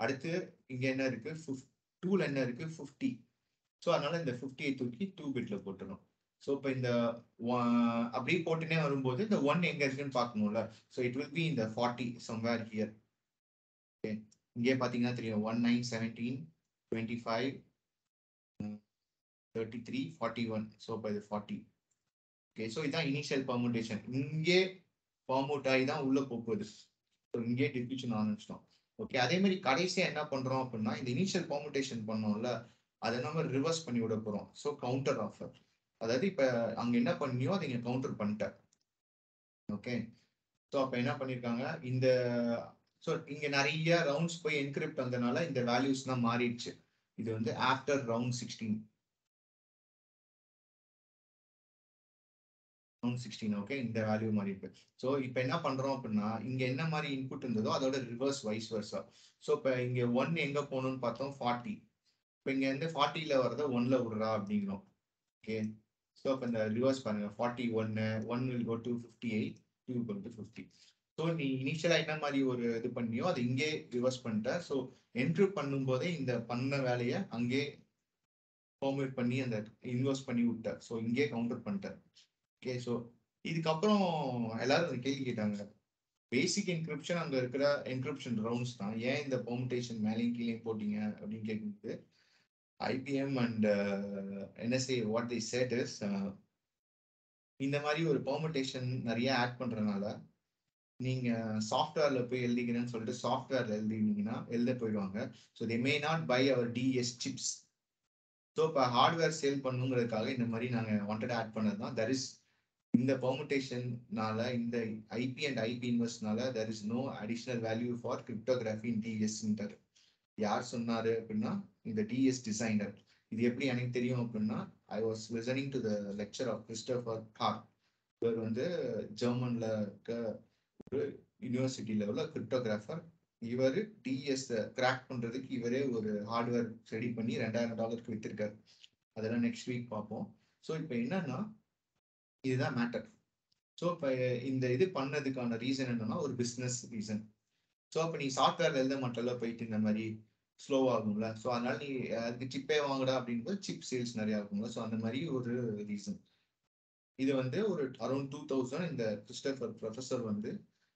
அடுத்து இங்கே என்ன இருக்கு? டூவில் என்ன இருக்கு? ஃபிஃப்டி ஸோ அதனால இந்த ஃபிஃப்டியை தூக்கி டூ பிட்ல போட்டுரும் ஸோ இப்போ இந்த அப்படியே போட்டுனே வரும்போது இந்த ஒன் எங்க இருக்குன்னு பார்க்கணும்ல ஸோ இட் வில் பி இந்த ஃபார்ட்டி சம்வேர் ஹியர் ஓகே இங்கே பார்த்தீங்கன்னா தெரியும். One nine seventeen twenty five thirty three forty one so இப்போ இது ஃபார்ட்டி ஓகே ஸோ இதுதான் இனிஷியல் பர்முடேஷன் இங்கே ஃபார்மவுட் ஆகி தான் உள்ள போகுது. ஸோ இங்கே டிஃபியூஷன் ஆரம்பிச்சிட்டோம் ஓகே அதே மாதிரி கடைசியாக என்ன பண்ணுறோம் அப்படின்னா இந்த இனிஷியல் பர்முடேஷன் பண்ணோம்ல அதை நம்ம ரிவர்ஸ் பண்ணி விட போகிறோம் ஸோ கவுண்டர் ஆஃபர் அதாவது இப்போ அங்கே என்ன பண்ணியோ அதை இங்கே கவுண்டர் பண்ணிட்டேன். ஓகே ஸோ அப்போ என்ன பண்ணியிருக்காங்க இந்த ஸோ இங்கே நிறைய ரவுண்ட்ஸ் போய் என்கிரிப்ட் வந்தனால இந்த வேல்யூஸ்லாம் மாறிடுச்சு. இது வந்து after round sixteen round sixteen okay இந்த வேல்யூ மாறி இருக்கு ஸோ இப்போ என்ன பண்ணுறோம் அப்படின்னா இங்கே என்ன மாதிரி இன்புட் இருந்ததோ அதோட ரிவர்ஸ் வைஸ் வர்ஸா ஸோ இப்போ இங்கே ஒன் எங்கே போகணும்னு பார்த்தோம்? ஃபார்ட்டி இப்போ இங்கே வந்து ஃபார்ட்டியில் வரத ஒன்ல விடுறா அப்படிங்கிறோம். ஓகே ஸோ அப்போ இந்த ரிவர்ஸ் பாருங்க. ஃபார்ட்டி ஒன்னு one will go to fifty eight to go to fifty so நீ இனிஷியலாக என்ன மாதிரி ஒரு இது பண்ணியோ அதை இங்கே ரிவர்ஸ் பண்ணிட்ட. ஸோ என்ட்ரி பண்ணும்போதே இந்த பண்ண வேலையை அங்கே ஃபார்மேட் பண்ணி அந்த இன்வெஸ்ட் பண்ணி விட்ட. ஸோ இங்கே கவுண்டர் பண்ணிட்டேன் ஓகே ஸோ இதுக்கப்புறம் எல்லாரும் கேள்வி கேட்டாங்க. பேசிக் என்கிரிப்ஷன் அங்கே இருக்கிற என்கிரிப்ஷன் ரவுண்ட்ஸ் தான். ஏன் இந்த பெர்முடேஷன் மேலேயும் கீழே போட்டீங்க அப்படின்னு கேட்கும்போது IBM and NSA what the said is இந்த மாதிரி ஒரு பெர்முடேஷன் நிறைய ஆட் பண்ணுறதுனால நீங்க சாஃப்ட்வேர்ல போய் எழுதிக்கிறேன்னு சொல்லிட்டு சாஃப்ட்வேர்ல எழுதினீங்கன்னா எழுத போயிடுவாங்க. So they may not buy our DES chips so இப்போ ஹார்ட்வேர் சேல் பண்ணுங்கிறதுக்காக இந்த மாதிரி நாங்கள் வாண்டட் ஆட் பண்ணது தான். தர் இஸ் இந்த பெர்முட்டேஷன்னால இந்த IP and IP இன்வெஸ்ட்னால there is no additional value for cryptography in டிஎஸ்ன்றது யார் சொன்னாரு அப்படின்னா இந்த டிஎஸ் டிசைனர் இது எப்படி எனக்கு தெரியும் அப்படின்னா I was listening to the lecture of Christopher Paar இவர் வந்து ஜெர்மன்ல இருக்க ஒரு யூனிவர்சிட்டி லெவலில் கிரிப்டோகிராஃபர் இவர் டிஎஸ் கிராக் பண்ணுறதுக்கு இவரே ஒரு ஹார்ட்வேர் ரெடி பண்ணி ரெண்டாயிரம் டாலருக்கு வித்திருக்காரு. அதெல்லாம் நெக்ஸ்ட் வீக் பார்ப்போம். ஸோ இப்போ என்னன்னா இதுதான் மேட்டர் ஸோ இப்போ இந்த இது பண்ணதுக்கான ரீசன் என்னன்னா ஒரு பிஸ்னஸ் ரீசன் ஸோ அப்போ நீ சாஃப்ட்வேர் எழுத மட்டும் போயிட்டு இந்த மாதிரி ஸ்லோ ஆகும்ல. ஸோ அதனால நீ அதுக்கு சிப்பே வாங்கடா அப்படின்போது சிப் சேல்ஸ் நிறைய ஆகும்ல. ஸோ அந்த மாதிரி ஒரு ரீசன் இது வந்து ஒரு அரௌண்ட் டூ தௌசண்ட் இந்த கிறிஸ்டபர் ப்ரொஃபஸர் வந்து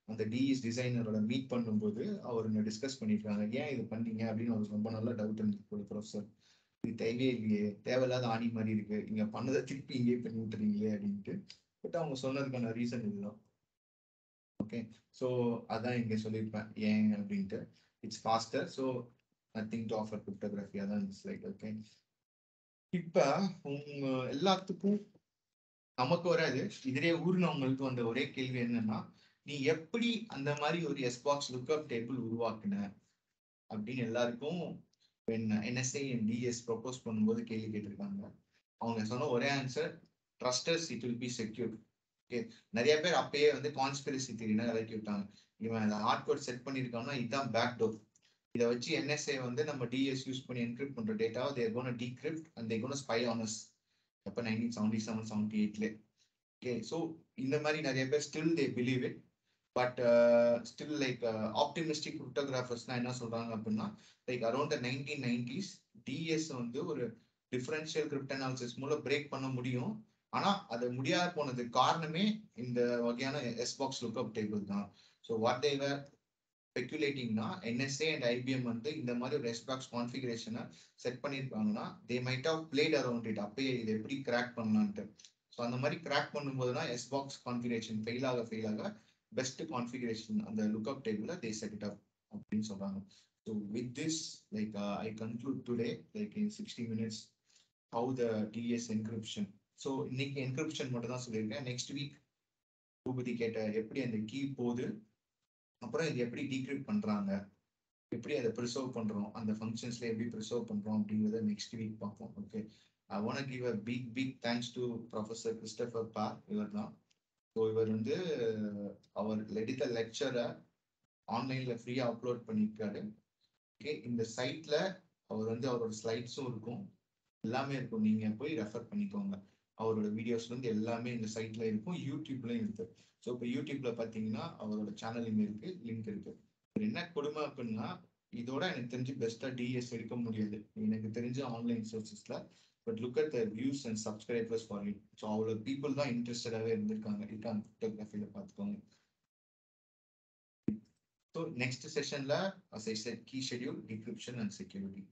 அந்த டிஎஸ் டிசைனரோட மீட் பண்ணும்போது அவர் டிஸ்கஸ் பண்ணியிருக்காங்க. ஏன் இது பண்ணீங்க? அப்படின்னு அவருக்கு ரொம்ப நல்ல டவுட் இருந்துச்சு ப்ரொஃபஸர் இது தேவையே இல்லையே. தேவையில்லாத ஆணி மாதிரி இருக்கு. இங்க பண்ணதை திருப்பி இங்கே பண்ணி விட்டுறீங்களே அப்படின்ட்டு. பட் அவங்க சொன்னதுக்கான ரீசன் இதுதான். ஓகே ஸோ அதான் இங்கே சொல்லியிருப்பேன். ஏன் அப்படின்ட்டு. It's faster so nothing to offer cryptography அதான் லைக் ஓகே இப்போ உங்க எல்லாத்துக்கும் நமக்கு வராது. இதிலே ஊர்னவங்களுக்கு வந்த ஒரே கேள்வி என்னன்னா நீ எப்படி அந்த மாதிரி ஒரு எஸ்பாக்ஸ் லுக்அப் டேபிள் உருவாக்குன? அப்படின்னு எல்லாருக்கும் என்எஸ்ஐ அண்ட் டிஎஸ் ப்ரொபோஸ் பண்ணும்போது கேள்வி கேட்டிருக்காங்க. அவங்க சொன்ன ஒரே answer trust us it will be secure okay நிறைய பேர் அப்பயே வந்து கான்ஸ்பிரசி தியரினா இறக்கி விட்டாங்க. இவன் அந்த ஹார்ட்வேர் கோட் செட் பண்ணியிருக்கான்னா இதுதான் பேக் டோர் இதை வச்சு என்எஸ்ஏ வந்து நம்ம டிஎஸ் யூஸ் பண்ணி என்கிரிப்ட் பண்ற data they're gonna decrypt and they gonna spy on us எப்போ நைன்டீன் செவன்டி செவன் செவன்டி எயிட்ல ஓகே ஸோ இந்த மாதிரி நிறைய பேர் still they believe it but still like optimistic கிரிப்டோகிராஃபர்ஸ்னா என்ன சொல்றாங்க அப்படின்னா like around the nineteen nineties DES வந்து ஒரு டிஃபரன்ஷியல் கிரிப்டனாலிசிஸ் மூலம் பிரேக் பண்ண முடியும். ஆனா அது முடியாத போனதுக்கு காரணமே இந்த வகையான எஸ் பாக்ஸ் லுக்அப் டேபிள் தான். ஸோ வாட் தேவர் ஸ்பெக்குலேட்டிங்னா என்எஸ்ஏ அண்ட் ஐபிஎம் வந்து இந்த மாதிரி ஒரு எஸ்பாக்ஸ் கான்ஃபிகரேஷனை செட் பண்ணியிருக்காங்கன்னா they might of played around it அப்பயே இது எப்படி கிராக் பண்ணலான்ட்டு. ஸோ அந்த மாதிரி கிராக் பண்ணும்போது தான் எஸ்பாக்ஸ் கான்ஃபிகரேஷன் ஃபெயில் ஆக ஃபெயில் ஆக பெஸ்ட் கான்ஃபிகரேஷன் அந்த லுக்அப் டேபிளில் தே செட் இட் அப் அப்படின்னு சொல்றாங்க. So with this like I conclude today like in sixty minutes how the DES encryption so இன்னைக்கு என்கிரிப்ஷன் மட்டும் தான் சொல்லியிருக்கேன். நெக்ஸ்ட் வீக் பூபதி கேட்ட எப்படி அந்த கீ போகுது அப்புறம் இது எப்படி டீக்ரிப்ட் பண்ணுறாங்க எப்படி அதை ப்ரிசர்வ் பண்ணுறோம் அந்த ஃபங்க்ஷன்ஸ்ல எப்படி ப்ரிசர்வ் பண்ணுறோம் அப்படிங்கிறத நெக்ஸ்ட் வீக் பார்ப்போம். Okay I want give a big big thanks to professor Christopher Paar இவர் தான் ஸோ இவர் வந்து அவர் எடுத்த லெக்சரை ஆன்லைன்ல ஃப்ரீயா அப்லோட் பண்ணியிருக்காரு. ஓகே இந்த சைட்ல அவர் வந்து அவரோட ஸ்லைட்ஸும் இருக்கும். எல்லாமே இருக்கும். நீங்க போய் ரெஃபர் பண்ணிக்கோங்க. அவரோட வீடியோஸ்ல இருந்து எல்லாமே இந்த சைட்ல இருக்கும். யூடியூப்லயும் இருக்கு. ஸோ இப்போ யூடியூப்ல பாத்தீங்கன்னா அவரோட சேனல் இங்க இருக்கு. லிங்க் இருக்கு. என்ன கொடுமை அப்படின்னா இதோட எனக்கு தெரிஞ்சு பெஸ்டா டிஎஸ் எடுக்க முடியாது. எனக்கு தெரிஞ்ச online சோர்சஸ்ல but look at the views and subscribers for it so அவ்வளோ பீப்புள் தான் இன்ட்ரெஸ்டடாகவே இருந்திருக்காங்க. இருக்காங்க ஃபோட்டோகிராஃபியில் பார்த்துக்கோங்க. So next செஷன்ல as I said key schedule decryption and security